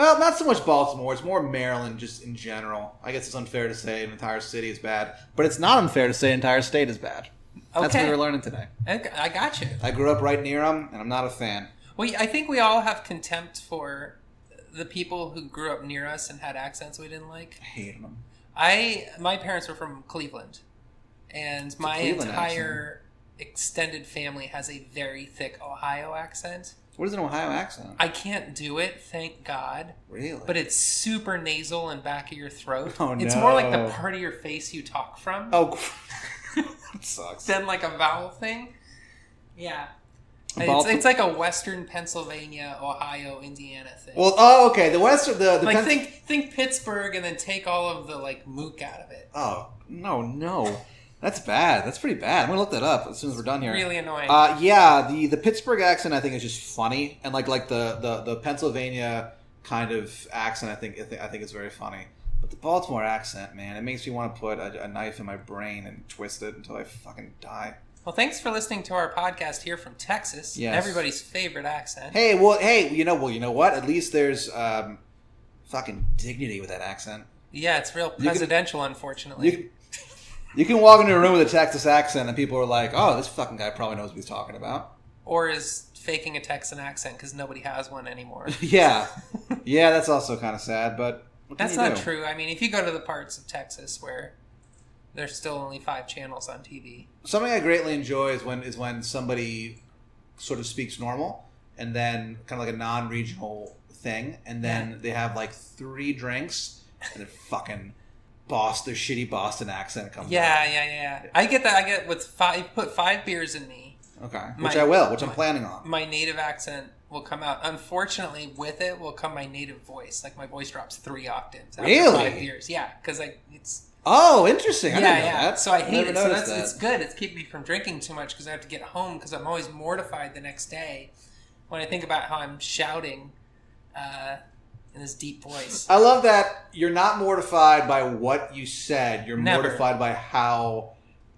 Well, not so much Baltimore; it's more Maryland, just in general. I guess it's unfair to say an entire city is bad, but it's not unfair to say an entire state is bad. That's what we were learning today. Okay, I got you. I grew up right near them, and I'm not a fan. Well, I think we all have contempt for the people who grew up near us and had accents we didn't like. I hated them. I my parents were from Cleveland, and my Cleveland entire extended family has a very thick Ohio accent. What is an Ohio accent? I can't do it, thank God, really? but it's super nasal and back of your throat. Oh, no. It's more like the part of your face you talk from oh, it sucks. than like a vowel thing. Yeah. It's, it's like a Western Pennsylvania, Ohio, Indiana thing. Well, oh, okay. The Western, the, the like Penn- think think Pittsburgh and then take all of the like mook out of it. Oh no, no, that's bad. That's pretty bad. I'm gonna look that up as soon as we're done here. Really annoying. Uh, yeah, the the Pittsburgh accent I think is just funny, and like like the the, the Pennsylvania kind of accent I think I think, I think is very funny. But the Baltimore accent, man, it makes me want to put a, a knife in my brain and twist it until I fucking die. well, thanks for listening to our podcast here from Texas. Yes. Everybody's favorite accent. Hey, well, hey, you know, well, you know what? At least there's um, fucking dignity with that accent. Yeah, it's real can- presidential, unfortunately. You can, walk into a room with a Texas accent and people are like, "Oh, this fucking guy probably knows what he's talking about." or is faking a Texan accent because nobody has one anymore. yeah, yeah, that's also kind of sad, but That's not do? true. I mean, if you go to the parts of Texas where there's still only five channels on TV. Something I greatly enjoy is when is when somebody sort of speaks normal and then kind of like a non-regional thing, and then Yeah. they have like three drinks and they're fucking Boston, their shitty Boston accent comes. Yeah, out. yeah, yeah. I get that. I get with five. Put five beers in me. Okay, My- which I will, which I'm planning on. My native accent will come out. Unfortunately, with it will come my native voice. Like my voice drops three octaves. After Really? Five years. Yeah, because like it's Oh, interesting. I yeah, yeah. that. So I hate Never it. So that's that. it's good. It's keeping me from drinking too much because I have to get home because I'm always mortified the next day when I think about how I'm shouting uh, in this deep voice. I love that you're not mortified by what you said. You're Never. mortified by how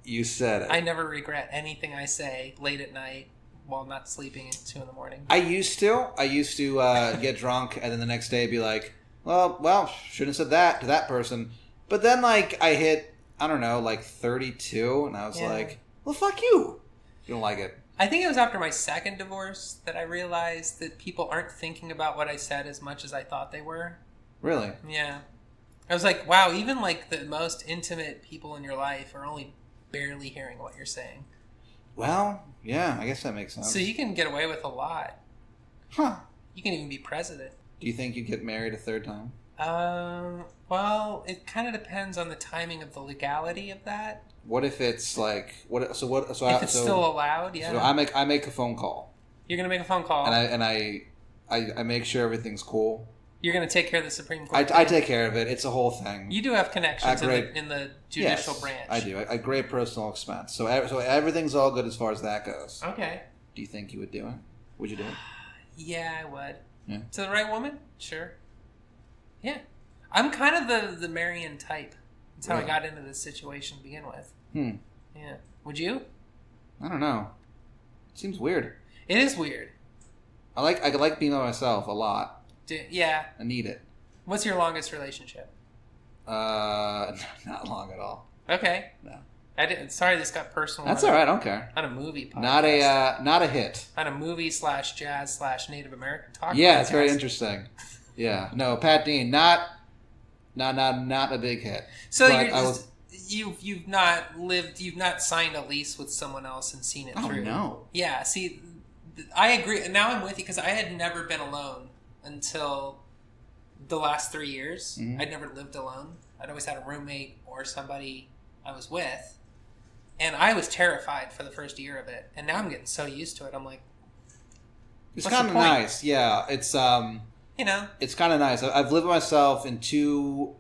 you said it. I never regret anything I say late at night while not sleeping at two in the morning. I used to. I used to uh, get drunk and then the next day be like, well, well, shouldn't have said that to that person. But then, like, I hit, I don't know, like 32, and I was Yeah. like, well, fuck you. You don't like it. I think it was after my second divorce that I realized that people aren't thinking about what I said as much as I thought they were. Really? Yeah. I was like, wow, even like the most intimate people in your life are only barely hearing what you're saying. Well, yeah, I guess that makes sense. So you can get away with a lot. huh. You can even be president. Do you think you'd get married a third time? Um, well, it kind of depends on the timing of the legality of that. What if it's like what? So what? So If I, it's so, still allowed, yeah. so I make I make a phone call You're gonna make a phone call. and I and I I, I make sure everything's cool. You're gonna take care of the Supreme Court. I take care of it. It's a whole thing. you do have connections Ah, in, the, in the judicial Yes, branch. I do. A, a great personal expense. So so everything's all good as far as that goes. Okay. Do you think you would do it? Would you do it? Yeah, I would. Yeah. To the right woman? Sure. Yeah. I'm kind of the the Marion type. That's how I got into this situation to begin with. Hmm. Yeah. Would you? I don't know. It seems weird. It is weird. I like I like being by myself a lot. Do, yeah. I need it. What's your longest relationship? Uh, not long at all. Okay. No. I didn't. Sorry, this got personal. That's all. I don't care. On a movie podcast. Not a uh, not a hit. on a movie slash jazz slash Native American talk. Yeah, it's very interesting. Yeah, no, Pat Dean, not, not, not, not a big hit. So But you're I just, you've you've not lived, you've not signed a lease with someone else and seen it Oh through. no, Yeah, see, I agree. Now I'm with you because I had never been alone until the last three years. Mhm. I'd never lived alone. I'd always had a roommate or somebody I was with, and I was terrified for the first year of it. And now I'm getting so used to it. I'm like, it's kind of nice. Yeah, it's um, you know, it's kind of nice. I've lived by myself in two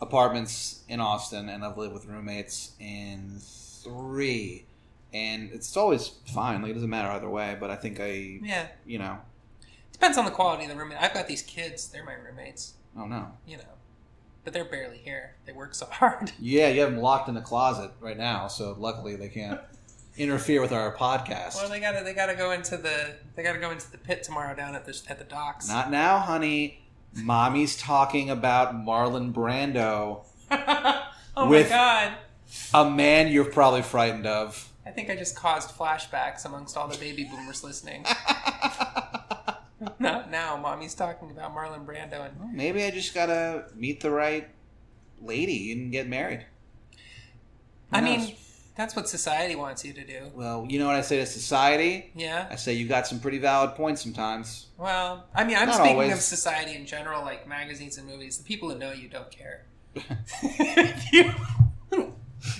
apartments in Austin, and I've lived with roommates in three, and it's always fine. Like it doesn't matter either way. But I think I, yeah, you know, depends on the quality of the roommate. I've got these kids; they're my roommates. oh no, You know, but they're barely here. They work so hard. yeah, you have them locked in the closet right now, so luckily they can't interfere with our podcast. Well, they gotta they gotta go into the they gotta go into the pit tomorrow down at the at the docks. Not now, honey. Mommy's talking about Marlon Brando, oh With- my god! a man you're probably frightened of. I think I just caused flashbacks amongst all the baby boomers listening. Not now, mommy's talking about Marlon Brando and Maybe I just gotta meet the right lady and get married. Who I knows? mean, that's what society wants you to do. well, you know what I say to society? Yeah. I say you got some pretty valid points sometimes. Well, I mean, I'm Not speaking always. of society in general, like magazines and movies. The people who know you don't care. you,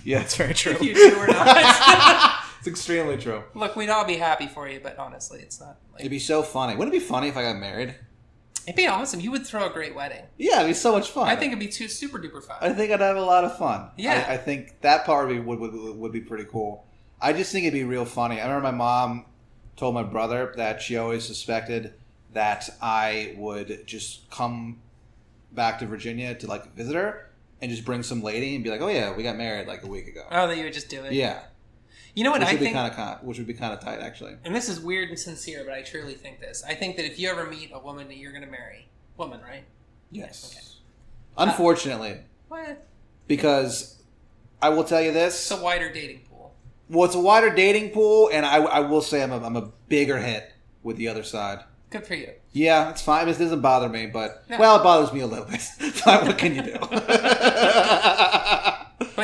Yeah, it's very true. you do or not. it's extremely true. Look, we'd all be happy for you, but honestly, it's not. Like, It'd be so funny. Wouldn't it be funny if I got married? It'd be awesome. You would throw a great wedding. Yeah, it'd be so much fun. I think it'd be too super duper fun. I think I'd have a lot of fun. Yeah. I, I think that part would be, would, would would be pretty cool. I just think it'd be real funny. I remember my mom told my brother that she always suspected that I would just come back to Virginia to like visit her and just bring some lady and be like, "Oh yeah, we got married like a week ago." oh, that you would just do it. yeah, You know what which I would be think? kind of which would be kind of tight actually. and this is weird and sincere, but I truly think this. I think that if you ever meet a woman that you're going to marry, woman, right? Yes. Okay. Unfortunately, What? because I will tell you this. It's a wider dating pool. Well, it's a wider dating pool, and I, I will say I'm a, I'm a bigger hit with the other side. Good for you. Yeah, it's fine. It doesn't bother me, but Yeah. well, it bothers me a little bit. but what can you do?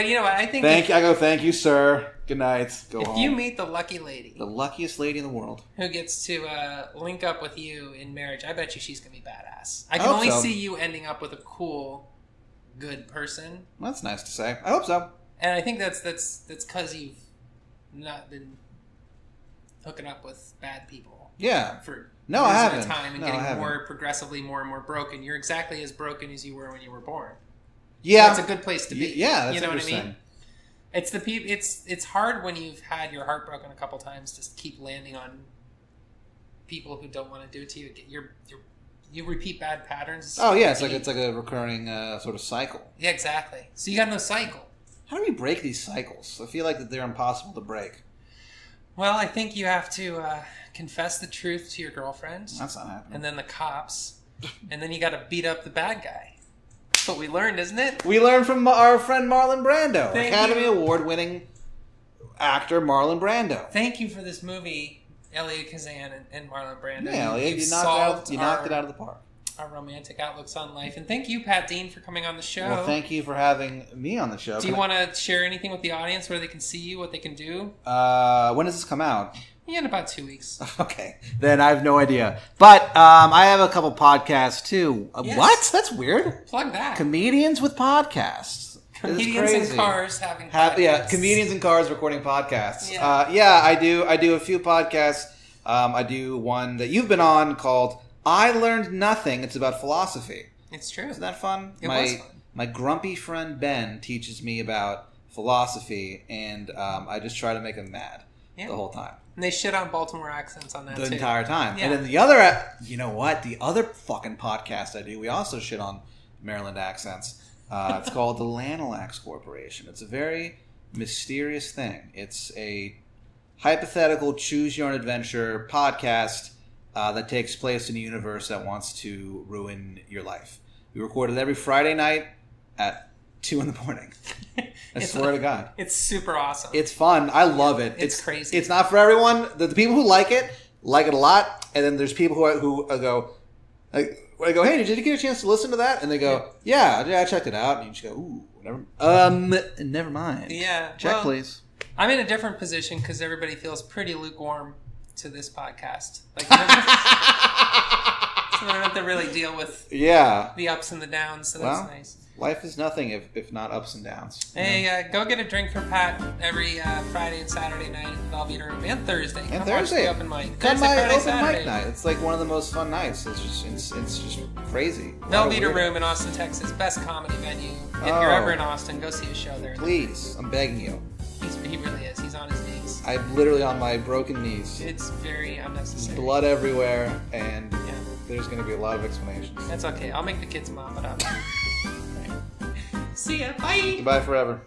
But you know what? I think thank you. I go. Thank you, sir. Good night. Go if home. you meet the lucky lady the luckiest lady in the world. who gets to uh, link up with you in marriage, I bet you she's going to be badass. I I can hope only so. see you ending up with a cool, good person, Well, that's nice to say. I hope so. and I think that's that's that's because you've not been hooking up with bad people Yeah. for No, I years at a haven't. time and No, getting more progressively more and more broken. You're exactly as broken as you were when you were born. Yeah. it's a good place to be. Yeah, that's you know what I mean. It's the peop It's it's hard when you've had your heart broken a couple times to keep landing on people who don't want to do it to you. You're, you're you repeat bad patterns. Oh yeah, it's like it's like a recurring uh, sort of cycle. yeah, exactly. So you got no cycle. How do we break these cycles? I feel like that they're impossible to break. Well, I think you have to uh, confess the truth to your girlfriend, That's not happening. and then the cops, and then you got to beat up the bad guy. That's what we learned, isn't it? we learned from our friend Marlon Brando, Thank Academy you. Award winning actor Marlon Brando. Thank you for this movie, Elliot Kazan and, and Marlon Brando. Yeah, Elliot, You've you knocked it out. You knocked our- it out of the park. our romantic outlooks on life. And thank you, Pat Dean, for coming on the show. Well, thank you for having me on the show. do you I- want to share anything with the audience where they can see you, what they can do? Uh, when does this come out? Yeah, in about two weeks. Okay, then I have no idea. But um, I have a couple podcasts too. Uh, Yes. What? That's weird. Plug that. Comedians with podcasts. Comedians in cars having Have, yeah, comedians in cars recording podcasts. Yeah. Uh, yeah, I do. I do a few podcasts. Um, I do one that you've been on called "I Learned Nothing." It's about philosophy. It's true. Isn't that fun? It my was fun. my grumpy friend Ben teaches me about philosophy, and um, I just try to make him mad Yeah. the whole time, And they shit on Baltimore accents on that the too. entire time. Yeah. And then the other, you know what? The other fucking podcast I do, we also shit on Maryland accents. Uh, it's called the Lanalax Corporation. It's a very mysterious thing. It's a hypothetical choose your own adventure podcast uh, that takes place in a universe that wants to ruin your life. We record it every Friday night at two in the morning. I swear a- to God, It's super awesome. it's fun. I love it. It's crazy. It's not for everyone. The, the people who like it like it a lot, and then there's people who who go. Like, I go, hey, did you get a chance to listen to that? And they go, yeah, yeah, I checked it out. And you just go, ooh, never, um, never mind. Yeah, check well- please. I'm in a different position because everybody feels pretty lukewarm to this podcast. Like, so I don't have to really deal with Yeah, the ups and the downs, so that's Well, nice. Life is nothing if, if not ups and downs. Hey, uh, go get a drink from Pat every uh, Friday and Saturday night at Room and Thursday. and Come Thursday, open mic. come Thursday, by Friday, open Saturday. mic night. It's like one of the most fun nights. It's just it's, it's just crazy. A lot of Velveeta Room in Austin, Texas, best comedy venue. If you're Oh. ever in Austin, go see a show there. Please, I'm begging you. He's, he really is. He's on his knees. I'm literally on my broken knees, It's very unnecessary. blood everywhere, and Yeah, there's going to be a lot of explanations. that's okay. I'll make the kids mop it up. See ya. Bye. Goodbye forever.